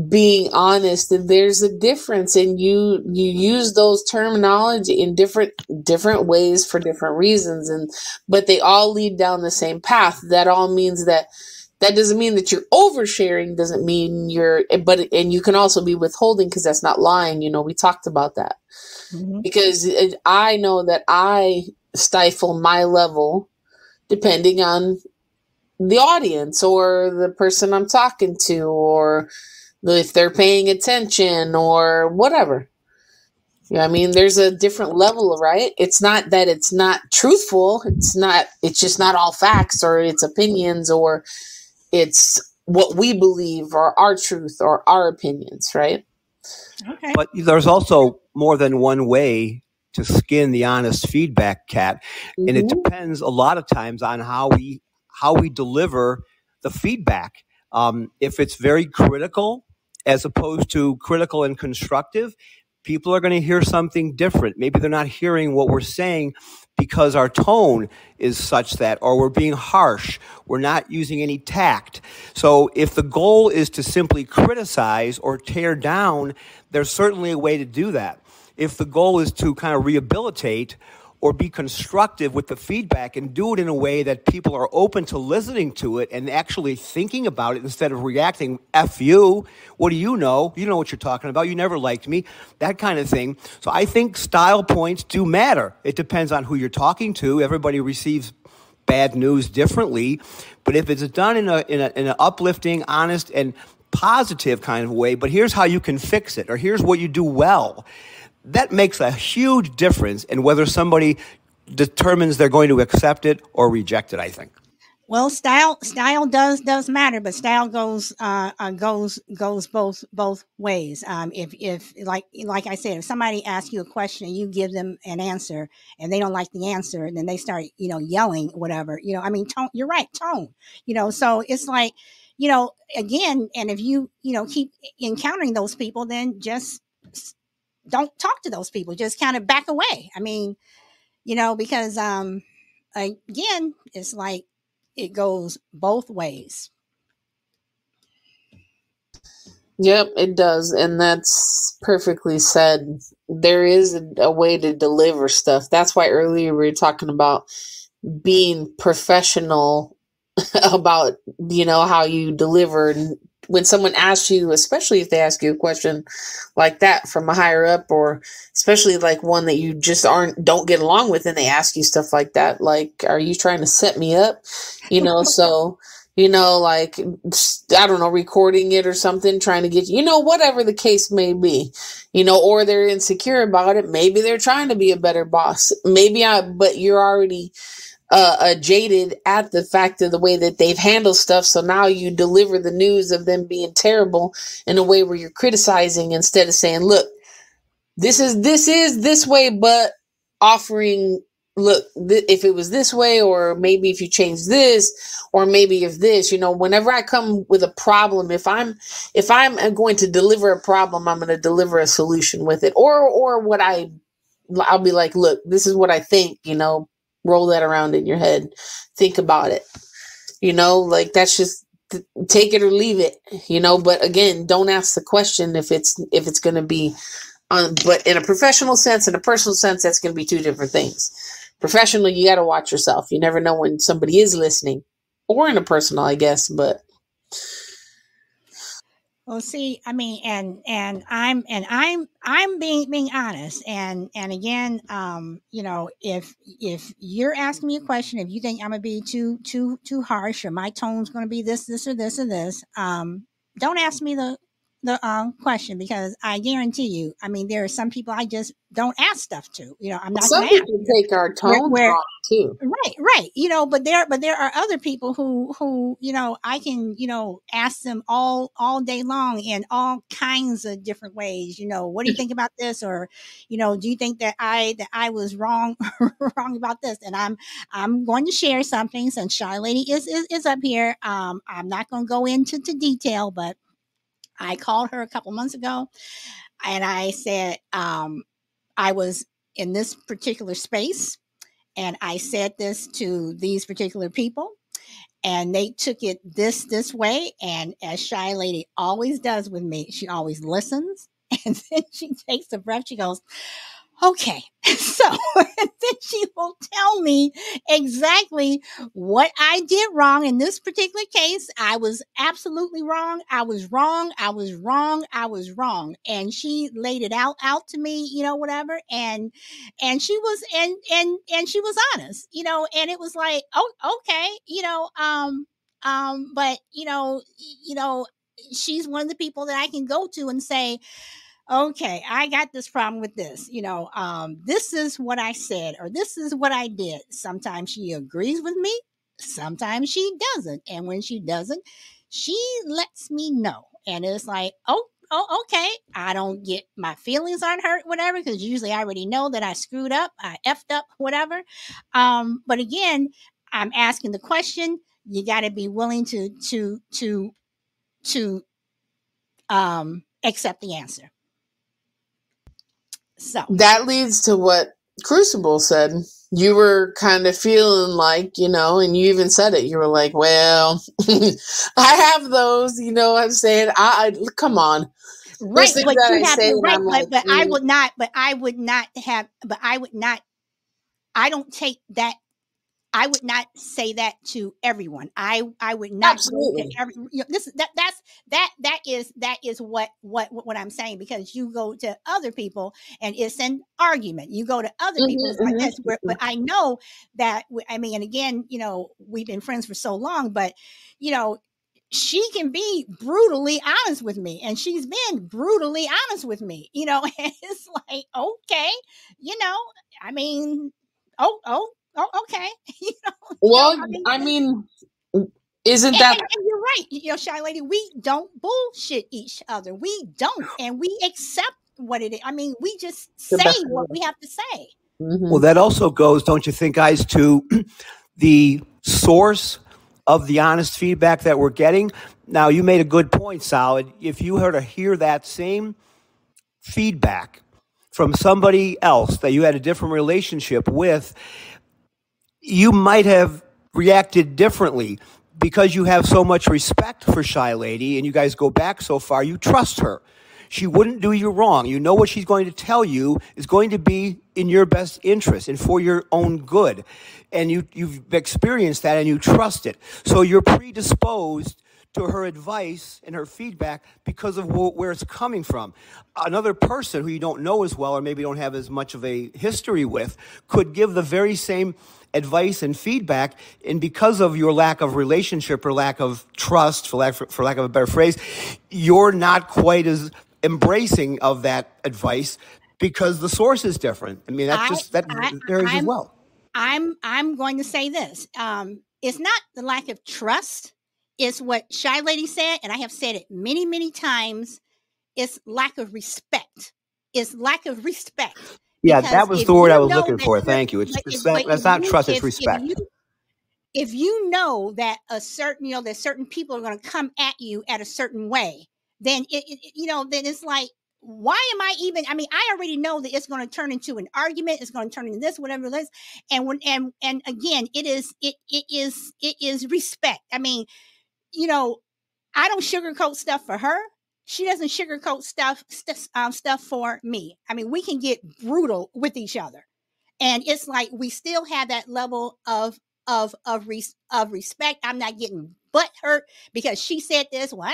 being honest and there's a difference and you you use those terminology in different different ways for different reasons. And but they all lead down the same path. That all means that that doesn't mean that you're oversharing doesn't mean you're but and you can also be withholding because that's not lying. You know we talked about that. Mm-hmm. because i know that i stifle my level depending on the audience or the person i'm talking to or if they're paying attention or whatever. Yeah, I mean, there's a different level, right? It's not that it's not truthful. It's not, it's just not all facts or it's opinions or it's what we believe or our truth or our opinions, right? Okay. But there's also more than one way to skin the honest feedback cat. Mm-hmm. And it mm-hmm. depends a lot of times on how we, how we deliver the feedback. Um, if it's very critical, as opposed to critical and constructive, people are going to hear something different. Maybe they're not hearing what we're saying because our tone is such that, or we're being harsh. We're not using any tact. So if the goal is to simply criticize or tear down, there's certainly a way to do that. If the goal is to kind of rehabilitate or be constructive with the feedback and do it in a way that people are open to listening to it and actually thinking about it instead of reacting, F you, what do you know? You know what you're talking about. You never liked me, that kind of thing. So I think style points do matter. It depends on who you're talking to. Everybody receives bad news differently. But if it's done in, a, in, a, in an uplifting, honest, and positive kind of way, but here's how you can fix it, or here's what you do well that makes a huge difference in whether somebody determines they're going to accept it or reject it, I think. Well, style style does does matter, but style goes uh, uh, goes goes both both ways. Um, if if like like I said, if somebody asks you a question and you give them an answer and they don't like the answer, then they start you know yelling whatever. You know, I mean, tone. You're right, tone. You know, so it's like you know again, and if you you know keep encountering those people, then just don't talk to those people. Just kind of back away. I mean, you know, because um, again, it's like it goes both ways. Yep, it does. And that's perfectly said. There is a, a, way to deliver stuff. That's why earlier we were talking about being professional about, you know, how you deliver when someone asks you, especially if they ask you a question like that from a higher up, or especially like one that you just aren't don't get along with, and they ask you stuff like that, like, "Are you trying to set me up?" You know, so you know, like I don't know, recording it or something, trying to get you know, whatever the case may be, you know, or they're insecure about it. Maybe they're trying to be a better boss. Maybe I, but you're already uh, uh, jaded at the fact of the way that they've handled stuff. So now you deliver the news of them being terrible in a way where you're criticizing instead of saying, "Look, this is this is this way," but offering, "Look, th- if it was this way, or maybe if you change this, or maybe if this." You know, whenever I come with a problem, if I'm if I'm going to deliver a problem, I'm going to deliver a solution with it, or or what I I'll be like, "Look, this is what I think." You know roll that around in your head think about it. You know like that's just take it or leave it you know but again don't ask the question if it's if it's going to be on but in a professional sense in a personal sense that's going to be two different things. Professionally you got to watch yourself. You never know when somebody is listening or in a personal i guess but well, see, I mean, and and I'm and I'm I'm being being honest, and and again, um, you know, if if you're asking me a question, if you think I'm gonna be too too too harsh, or my tone's gonna be this this or this or this, um, don't ask me the the um, question because I guarantee you, I mean, there are some people I just don't ask stuff to. You know, I'm not. Some people take our tone where, where, too. Right, right. You know, but there, but there are other people who, who, you know, I can, you know, ask them all, all day long in all kinds of different ways. You know, what do you think about this? Or, you know, do you think that I, that I was wrong, wrong about this? And I'm, I'm going to share something since Shy Lady is, is, is up here. Um, I'm not going to go into to detail, but I called her a couple months ago and I said, um, I was in this particular space and I said this to these particular people and they took it this this way and as shy lady always does with me she always listens and then she takes a breath she goes okay so then she will tell me exactly what i did wrong in this particular case. I was absolutely wrong. I was wrong. I was wrong. I was wrong. And she laid it out out to me you know whatever. And and she was and and and she was honest you know and it was like oh okay you know um um but you know you know she's one of the people that i can go to and say okay, I got this problem with this. You know, um, this is what I said, or this is what I did. Sometimes she agrees with me, sometimes she doesn't. And when she doesn't, she lets me know. And it's like, oh, oh, okay. I don't get my feelings aren't hurt, whatever, because usually I already know that I screwed up, I effed up, whatever. Um, but again, I'm asking the question. You got to be willing to to to to um accept the answer. So that leads to what Crucible said. You were kind of feeling like, you know, and you even said it. You were like, "Well, I have those." You know, I'm saying, "I, I come on." Right, but you have to, right, but, like, but mm. I would not, but I would not have, but I would not, I don't take that I would not say that to everyone. I I would not absolutely. Every, you know, this that that's that that is that is what what what I'm saying because you go to other people and it's an argument. You go to other mm-hmm, people, mm-hmm, like where, but I know that I mean, and again, you know, we've been friends for so long, but you know, she can be brutally honest with me and she's been brutally honest with me you know and it's like okay you know i mean oh oh oh, okay. you know, well, I mean, I mean, isn't and, that and, and you're right you know shy lady we don't bullshit each other. We don't and we accept what it is i mean we just say what we have to say. Mm-hmm. well that also goes don't you think guys to the source of the honest feedback that we're getting? Now you made a good point solid. If you were to hear that same feedback from somebody else that you had a different relationship with you might have reacted differently because you have so much respect for Shy Lady and you guys go back so far, you trust her. She wouldn't do you wrong. You know what she's going to tell you is going to be in your best interest and for your own good. And you, you've experienced that and you trust it. So you're predisposed to her advice and her feedback because of where it's coming from. Another person who you don't know as well or maybe don't have as much of a history with could give the very same advice and feedback. And because of your lack of relationship or lack of trust, for lack, for, for lack of a better phrase, you're not quite as embracing of that advice because the source is different. I mean, that's just that I, varies I'm, as well. I'm I'm going to say this. Um, it's not the lack of trust. It's what Shy Lady said, and I have said it many, many times. It's lack of respect. It's lack of respect. Yeah, that was the word I was looking for. Thank you. It's respect. That's not trust. It's respect. If you, if you know that a certain, you know, that certain people are going to come at you at a certain way, then it, it, you know, then it's like, why am I even? I mean, I already know that it's going to turn into an argument. It's going to turn into this, whatever it is. And when, and and again, it is, it it is, it is respect. I mean, you know, I don't sugarcoat stuff for her she doesn't sugarcoat stuff st- um, stuff for me. I mean, we can get brutal with each other, and it's like we still have that level of of of res- of respect. I'm not getting butt hurt because she said this. Well,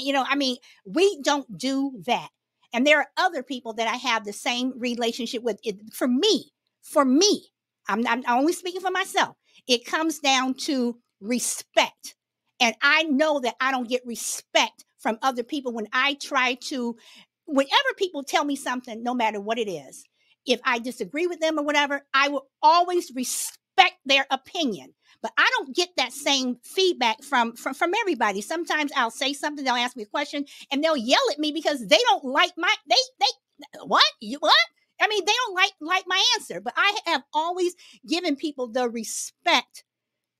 you know, I mean, we don't do that. And there are other people that I have the same relationship with. It, for me, for me, I'm, I'm only speaking for myself. It comes down to respect. And I know that I don't get respect from other people when I try to, whenever people tell me something, no matter what it is, if I disagree with them or whatever, I will always respect their opinion. But I don't get that same feedback from, from from everybody. Sometimes I'll say something, they'll ask me a question, and they'll yell at me because they don't like my they they what you what I mean, they don't like like my answer, but I have always given people the respect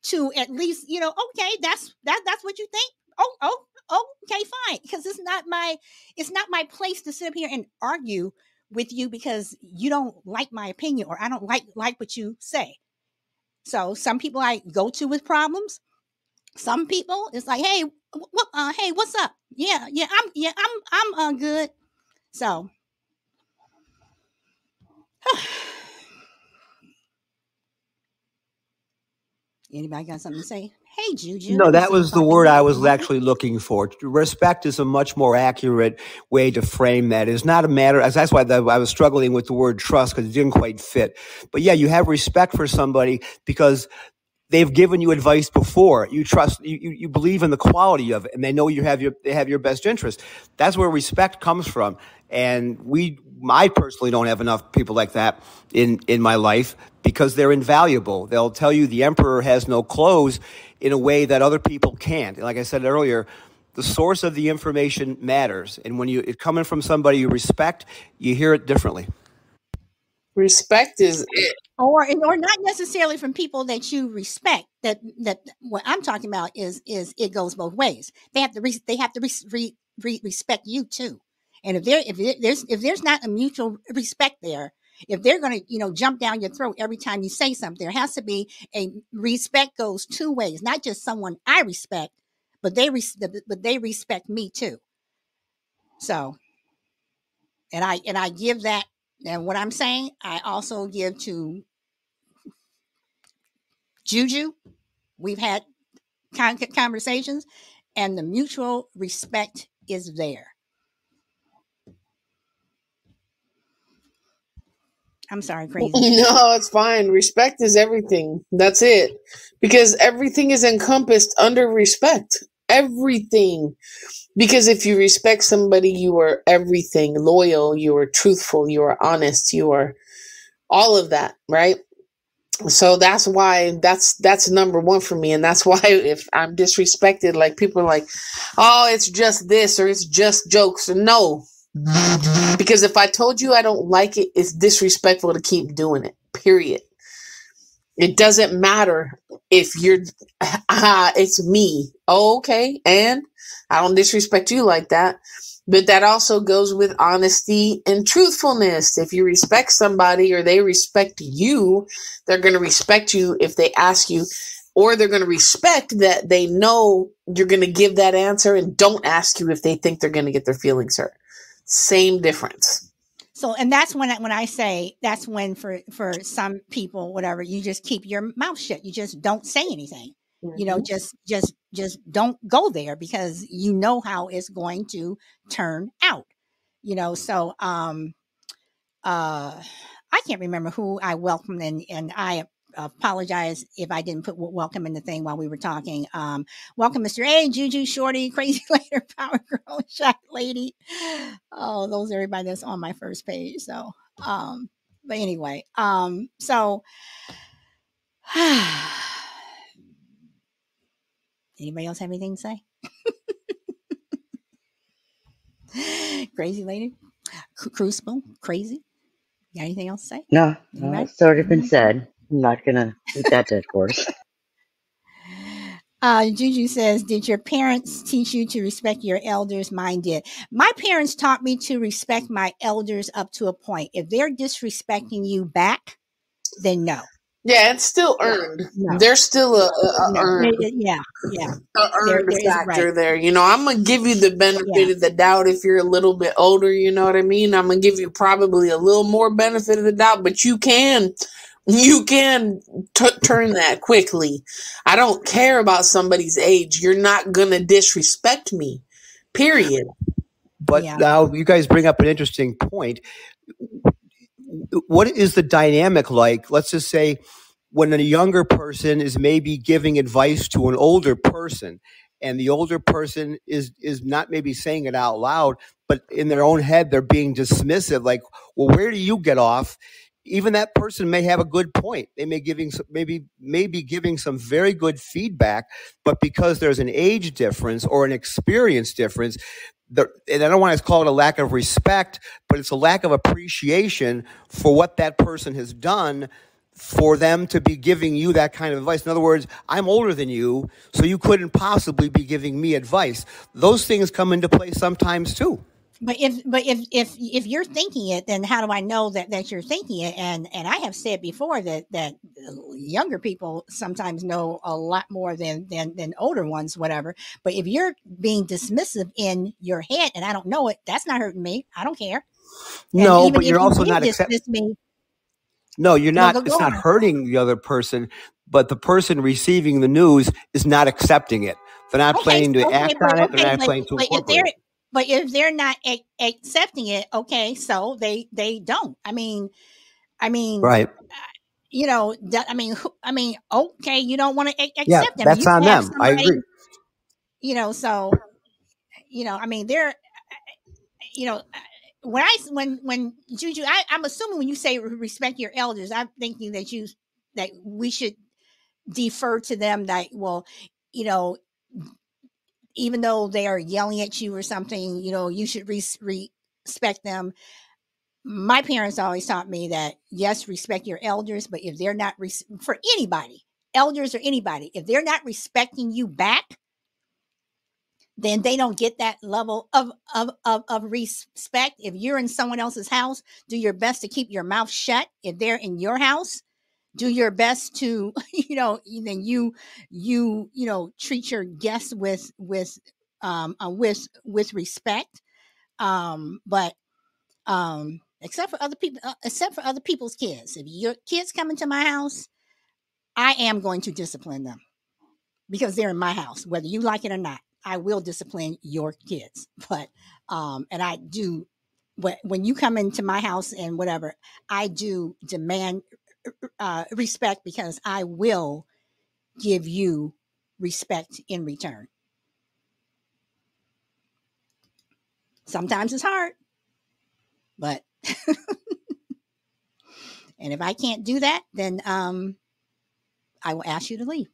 to at least, you know, okay, that's that that's what you think. Oh, oh, oh, okay, fine. Because it's not my it's not my place to sit up here and argue with you because you don't like my opinion or I don't like like what you say. So some people I go to with problems. Some people it's like, hey, what, uh, hey, what's up? Yeah, yeah, I'm yeah, I'm I'm uh, good. So. Anybody got something to say? Hey, Juju. No, that was the word I was actually looking for. Respect is a much more accurate way to frame that. It's not a matter, that's why the, I was struggling with the word trust because it didn't quite fit. But yeah, you have respect for somebody because they've given you advice before. You trust, you, you believe in the quality of it, and they know you have your, they have your best interest. That's where respect comes from. And we, I personally don't have enough people like that in, in my life because they're invaluable. They'll tell you the emperor has no clothes in a way that other people can't. Like I said earlier, the source of the information matters. And when you it coming from somebody you respect, you hear it differently. Respect is it. Or or not necessarily from people that you respect. That that what I'm talking about is is it goes both ways. They have to re, they have to re, re, respect you too. And if there if there's if there's not a mutual respect there, if they're going to, you know, jump down your throat every time you say something, there has to be a respect goes two ways, not just someone I respect, but they res- but they respect me too. So, and I and I give that and what I'm saying, I also give to Juju. We've had conversations, and the mutual respect is there. I'm sorry, crazy. No, it's fine. Respect is everything. That's it. Because everything is encompassed under respect. Everything. Because if you respect somebody, you are everything. Loyal, you are truthful, you are honest, you are all of that, right? so that's why that's that's number one for me. And that's why if i'm disrespected like people are like oh it's just this or it's just jokes. No. Mm-hmm. Because if i told you i don't like it it's disrespectful to keep doing it period it doesn't matter if you're ah, it's me oh, okay and i don't disrespect you like that but that also goes with honesty and truthfulness. If you respect somebody or they respect you, they're going to respect you if they ask you, or they're going to respect that they know you're going to give that answer and don't ask you if they think they're going to get their feelings hurt. Same difference. So, and that's when I, when I say that's when for for some people, whatever, you just keep your mouth shut. You just don't say anything. Mm-hmm. You know, mm-hmm. just just just don't go there because you know how it's going to turn out. You know, so um uh I can't remember who I welcomed and and I apologize if I didn't put welcome in the thing while we were talking. Um, welcome, Mr. A, Juju, Shorty, Crazy Lady, Power Girl, Shot Lady. Oh, those are everybody that's on my first page. So, um, but anyway, um, so Anybody else have anything to say? crazy lady, crucible, crazy. You got anything else to say? No, no it's already been said. I'm not gonna beat that dead horse. Uh, Juju says, Did your parents teach you to respect your elders? Mine did. My parents taught me to respect my elders up to a point. If they're disrespecting you back, then no. Yeah, it's still earned. No. There's still a, a, a no. earned, yeah, yeah, a earned there, factor right. there. You know, I'm gonna give you the benefit yeah. of the doubt if you're a little bit older. You know what I mean? I'm gonna give you probably a little more benefit of the doubt, but you can, you can t- turn that quickly. I don't care about somebody's age. You're not gonna disrespect me. Period. But yeah. now you guys bring up an interesting point what is the dynamic like? Let's just say when a younger person is maybe giving advice to an older person and the older person is is not maybe saying it out loud but in their own head they're being dismissive like well where do you get off even that person may have a good point they may giving maybe maybe giving some very good feedback but because there's an age difference or an experience difference the, and I don't want to call it a lack of respect, but it's a lack of appreciation for what that person has done for them to be giving you that kind of advice. In other words, I'm older than you, so you couldn't possibly be giving me advice. Those things come into play sometimes too. But if but if if if you're thinking it, then how do I know that that you're thinking it? And and I have said before that that uh, younger people sometimes know a lot more than than than older ones, whatever. But if you're being dismissive in your head, and I don't know it, that's not hurting me. I don't care. No, but you're also not accepting. No, you're not. No, it's not hurting the other person, but the person receiving the news is not accepting it. They're not okay, planning to okay, act on it. They're not planning to incorporate it but if they're not a- accepting it, okay, so they they don't. I mean, I mean, right. You know, that, I mean, I mean, okay, you don't want to a- accept yeah, them. That's on them. Somebody, I agree. You know, so you know, I mean, they're, you know, when I when when Juju, I, I'm assuming when you say respect your elders, I'm thinking that you that we should defer to them. That well, you know, even though they are yelling at you or something, you know, you should re- respect them. My parents always taught me that yes, respect your elders, but if they're not res- for anybody, elders or anybody, if they're not respecting you back, then they don't get that level of, of, of, of respect. If you're in someone else's house, do your best to keep your mouth shut. If they're in your house, do your best to you know then you you you know treat your guests with with um uh, with with respect um but um except for other people uh, except for other people's kids. If your kids come into my house i am going to discipline them because they're in my house whether you like it or not. I will discipline your kids but um and i do when you come into my house and whatever i do demand uh, respect because I will give you respect in return. Sometimes it's hard, but and if I can't do that, then um, I will ask you to leave.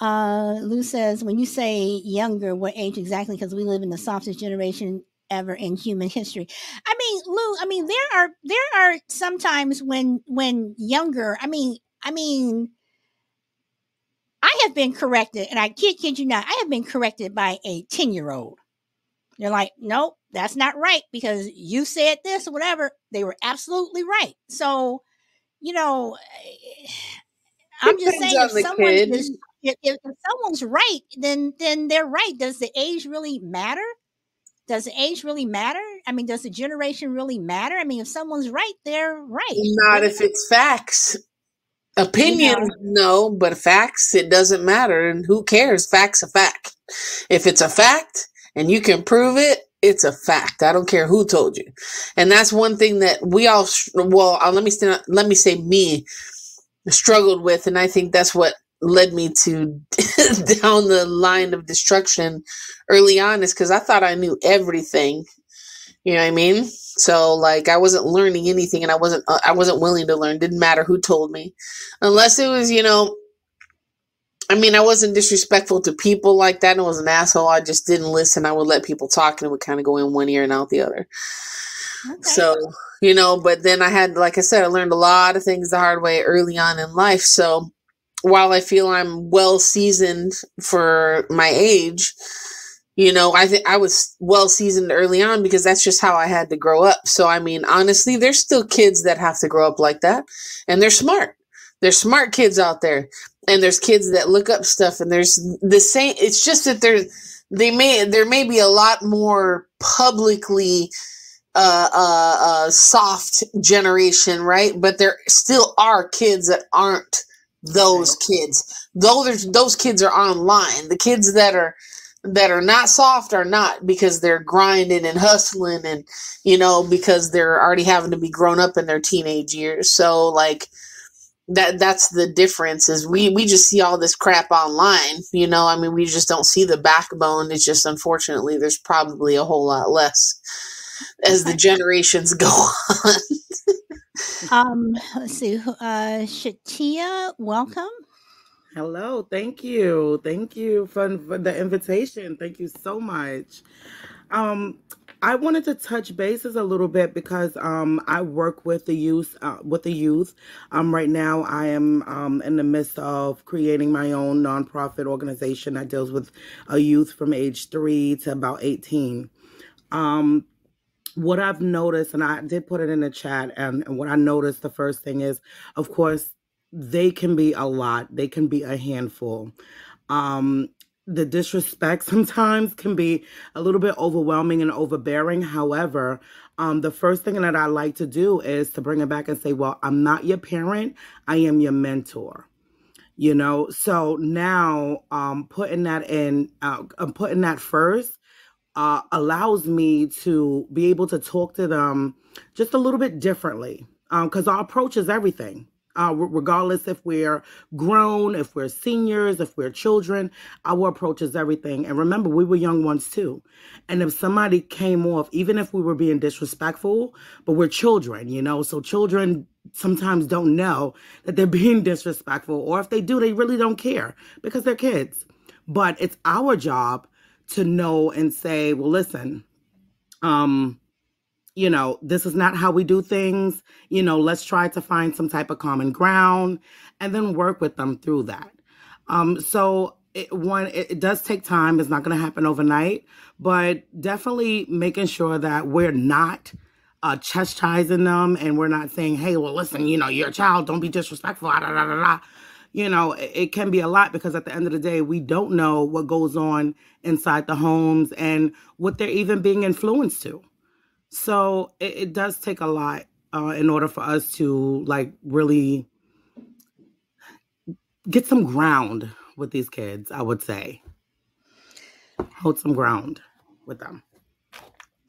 Uh, Lou says, when you say younger, what age exactly? Because we live in the softest generation ever in human history. I mean, Lou, I mean, there are there are sometimes when when younger, I mean, I mean, I have been corrected, and I kid kid you not, I have been corrected by a 10 year old. They're like, nope, that's not right because you said this or whatever. They were absolutely right. So, you know, I'm just saying if someone is if, if, someone's right, then then they're right. Does the age really matter? Does age really matter? I mean, does the generation really matter? I mean, if someone's right, they're right. Not if it's facts. Opinion, no, but facts, it doesn't matter. And who cares? Facts a fact. If it's a fact and you can prove it, it's a fact. I don't care who told you. And that's one thing that we all, well, uh, let me let me say me struggled with. And I think that's what led me to down the line of destruction early on is because I thought I knew everything. You know what I mean? So like I wasn't learning anything, and I wasn't uh, I wasn't willing to learn. Didn't matter who told me, unless it was you know. I mean, I wasn't disrespectful to people like that. And I was an asshole. I just didn't listen. I would let people talk, and it would kind of go in one ear and out the other. Okay. So you know, but then I had, like I said, I learned a lot of things the hard way early on in life. So while I feel I'm well seasoned for my age, you know, I think I was well seasoned early on because that's just how I had to grow up. So, I mean, honestly, there's still kids that have to grow up like that and they're smart. There's smart kids out there and there's kids that look up stuff and there's the same. It's just that there's, they may, there may be a lot more publicly, uh, uh, uh, soft generation, right? But there still are kids that aren't those kids. Those those kids are online. The kids that are that are not soft are not because they're grinding and hustling and you know because they're already having to be grown up in their teenage years. So like that that's the difference is we we just see all this crap online you know i mean we just don't see the backbone it's just unfortunately there's probably a whole lot less as the generations go on um, let's see. Uh, Shatia, welcome. Hello, thank you, thank you for, for the invitation. Thank you so much. Um, I wanted to touch bases a little bit because um, I work with the youth. Uh, with the youth, um, right now I am um, in the midst of creating my own nonprofit organization that deals with a youth from age three to about eighteen. Um, what I've noticed, and I did put it in the chat, and, and what I noticed the first thing is, of course, they can be a lot, they can be a handful. Um, the disrespect sometimes can be a little bit overwhelming and overbearing. However, um, the first thing that I like to do is to bring it back and say, Well, I'm not your parent, I am your mentor. You know, so now um, putting that in, uh, I'm putting that first uh, allows me to be able to talk to them just a little bit differently because um, our approach is everything. Uh, regardless if we're grown, if we're seniors, if we're children, our approach is everything. And remember, we were young ones too. And if somebody came off, even if we were being disrespectful, but we're children, you know, so children sometimes don't know that they're being disrespectful, or if they do, they really don't care because they're kids. But it's our job to know and say, well, listen, um, you know, this is not how we do things. You know, let's try to find some type of common ground and then work with them through that. Um, so it, one, it, it does take time. It's not going to happen overnight, but definitely making sure that we're not uh, chastising them and we're not saying, hey, well, listen, you know, you're a child, don't be disrespectful. Da, da, da, da you know, it can be a lot because at the end of the day, we don't know what goes on inside the homes and what they're even being influenced to. So it, it does take a lot uh, in order for us to like really get some ground with these kids, I would say. Hold some ground with them.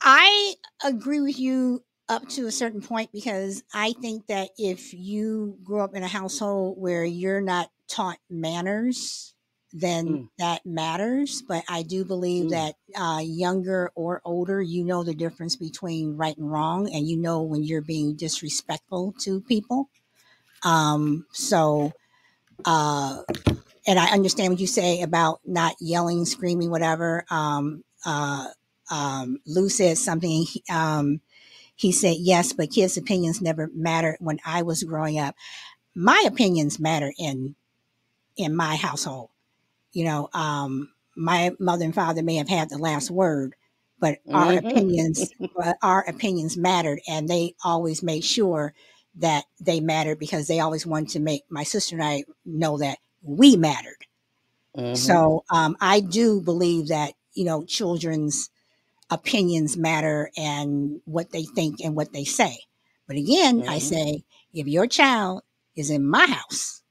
I agree with you up to a certain point because I think that if you grow up in a household where you're not taught manners, then mm. that matters. But I do believe mm. that uh, younger or older, you know the difference between right and wrong, and you know when you're being disrespectful to people. Um, so, uh, and I understand what you say about not yelling, screaming, whatever. Um, uh, um, Lou said something. Um, he said yes, but kids' opinions never mattered when I was growing up. My opinions matter in in my household. You know, um, my mother and father may have had the last word, but our mm-hmm. opinions, our opinions mattered, and they always made sure that they mattered because they always wanted to make my sister and I know that we mattered. Mm-hmm. So um, I do believe that you know children's opinions matter and what they think and what they say. But again, mm-hmm. I say if your child is in my house,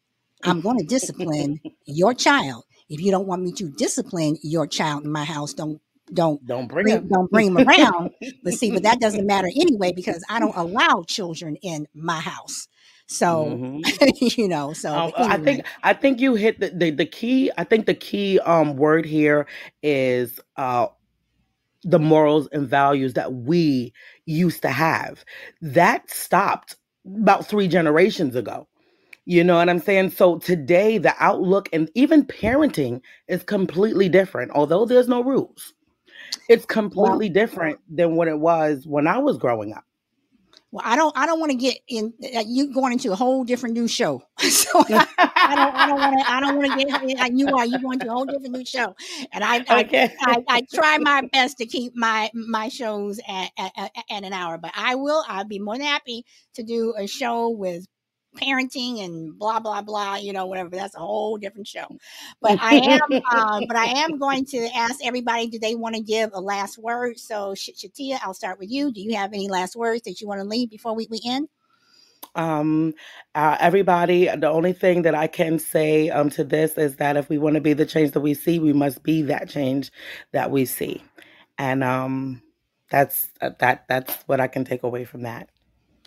I'm going to discipline your child. If you don't want me to discipline your child in my house, don't don't don't bring, bring don't bring them around. but see, but that doesn't matter anyway because I don't allow children in my house. So mm-hmm. you know, so um, anyway. I think I think you hit the, the, the key. I think the key um word here is uh the morals and values that we used to have. That stopped about three generations ago. You know what I'm saying? So today, the outlook and even parenting is completely different, although there's no rules. It's completely different than what it was when I was growing up. Well, I don't. I don't want to get in. Uh, you going into a whole different new show. so I, I, don't. I don't want to. I don't want to get. You are. You going to a whole different new show, and I. Okay. I, I, I, try my best to keep my my shows at, at, at an hour, but I will. I'll be more than happy to do a show with parenting and blah blah blah you know whatever that's a whole different show. But i am uh, but i am going to ask everybody do they want to give a last word? So shatia i'll start with you. Do you have any last words that you want to leave before we, we end? Um uh, everybody the only thing that i can say um to this is that if we want to be the change that we see we must be that change that we see. And um that's uh, that that's what i can take away from that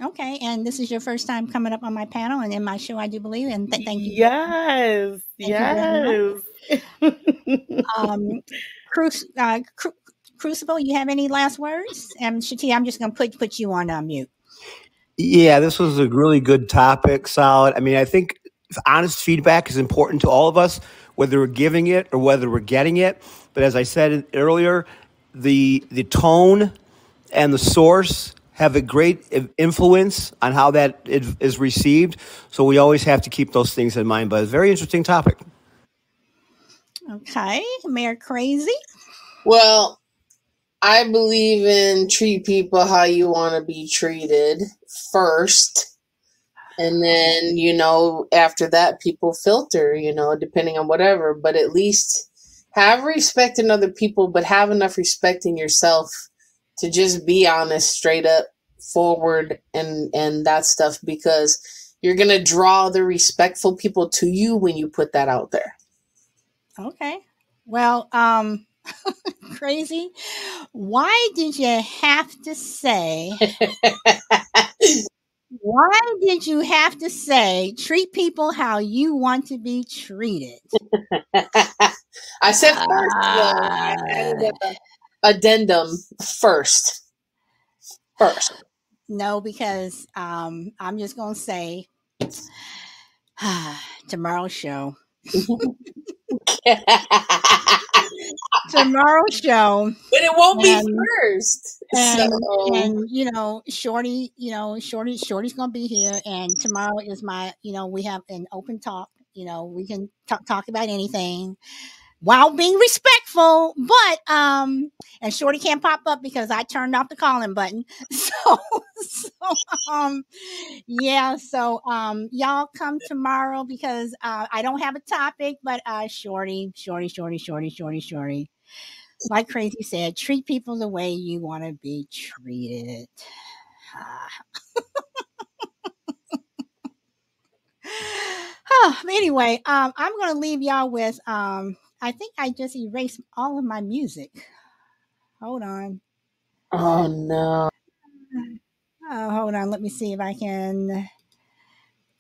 Okay, and this is your first time coming up on my panel and in my show, I do believe, and th- thank you. Yes, thank yes. You um, Cru- uh, Cru- Crucible, you have any last words? And Shati, I'm just going to put put you on uh, mute. Yeah, this was a really good topic, solid. I mean, I think honest feedback is important to all of us, whether we're giving it or whether we're getting it. But as I said earlier, the the tone and the source have a great influence on how that is received. So we always have to keep those things in mind. But it's a very interesting topic. Okay, Mayor Crazy. Well, I believe in treat people how you want to be treated first. And then, you know, after that, people filter, you know, depending on whatever. But at least have respect in other people, but have enough respect in yourself to just be honest, straight up, forward, and and that stuff because you're gonna draw the respectful people to you when you put that out there. Okay. Well, um, crazy. Why did you have to say? why did you have to say treat people how you want to be treated? I said first. Uh, I added a addendum first. First. No, because um, I'm just going to say tomorrow's show. tomorrow's show. But it won't and, be first. And, so. and you know, Shorty, you know, Shorty, Shorty's gonna be here, and tomorrow is my, you know, we have an open talk. You know, we can talk talk about anything while being respectful. But um, and Shorty can't pop up because I turned off the calling button. So, so um, yeah. So um, y'all come tomorrow because uh, I don't have a topic, but uh, Shorty, Shorty, Shorty, Shorty, Shorty, Shorty. Like Crazy said, treat people the way you want to be treated. oh, anyway, um, I'm going to leave y'all with um, I think I just erased all of my music. Hold on. Oh no. Oh, hold on. Let me see if I can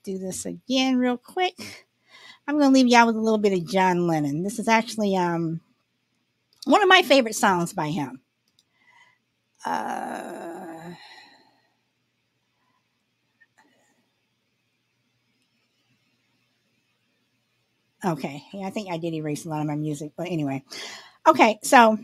do this again real quick. I'm going to leave y'all with a little bit of John Lennon. This is actually um one of my favorite songs by him. Uh Okay. Yeah, I think I did erase a lot of my music, but anyway. Okay, so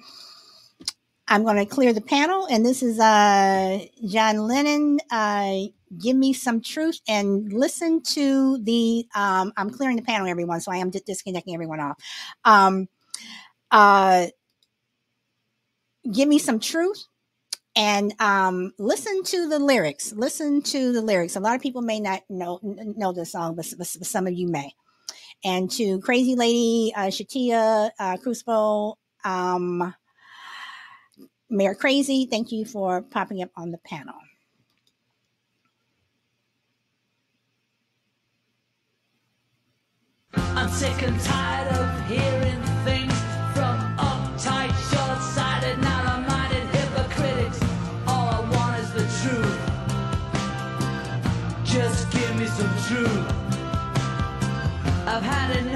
I'm going to clear the panel, and this is uh, John Lennon. Uh, give me some truth and listen to the. Um, I'm clearing the panel, everyone, so I am disconnecting everyone off. Um, uh, give me some truth and um, listen to the lyrics. Listen to the lyrics. A lot of people may not know know this song, but, but some of you may. And to Crazy Lady uh, Shatia uh, Crucible, um, Mayor Crazy, thank you for popping up on the panel. I'm sick and tired of hearing I've had enough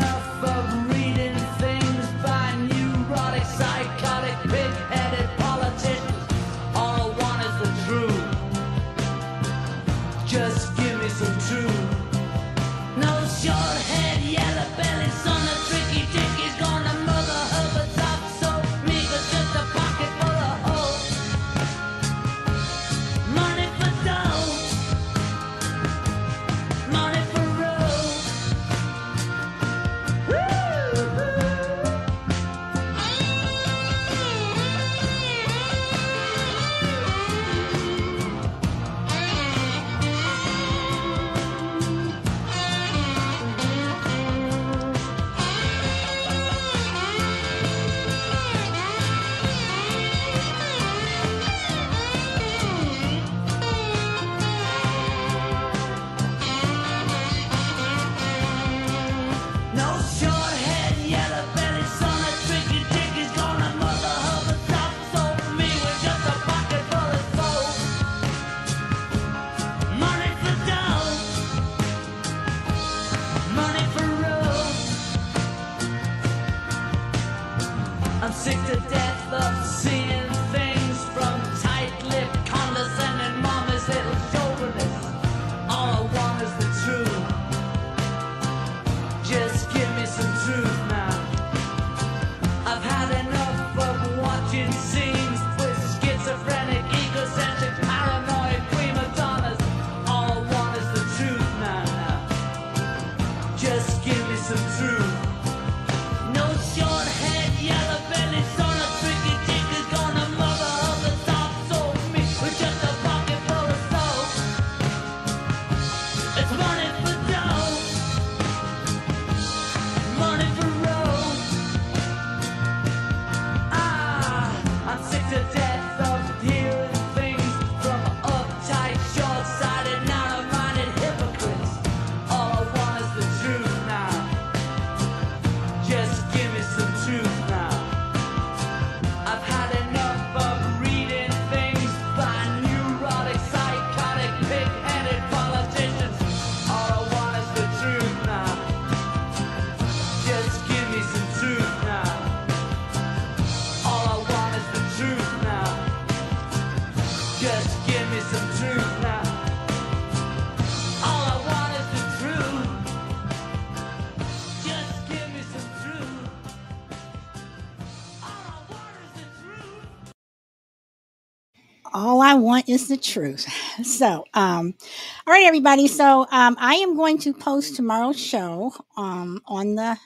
I want is the truth. So, um, all right, everybody. So, um, I am going to post tomorrow's show um, on the.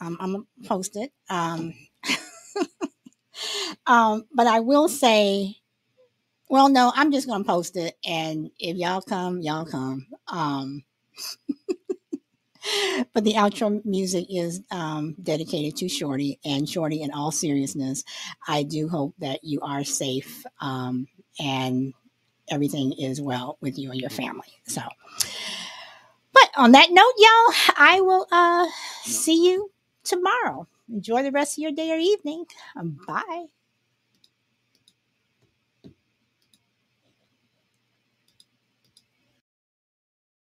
Um, I'm gonna post it. Um, um, but I will say, well, no, I'm just gonna post it, and if y'all come, y'all come. Um, but the outro music is um, dedicated to Shorty and Shorty. In all seriousness, I do hope that you are safe um, and everything is well with you and your family. So, but on that note, y'all, I will uh, see you tomorrow. Enjoy the rest of your day or evening. Bye.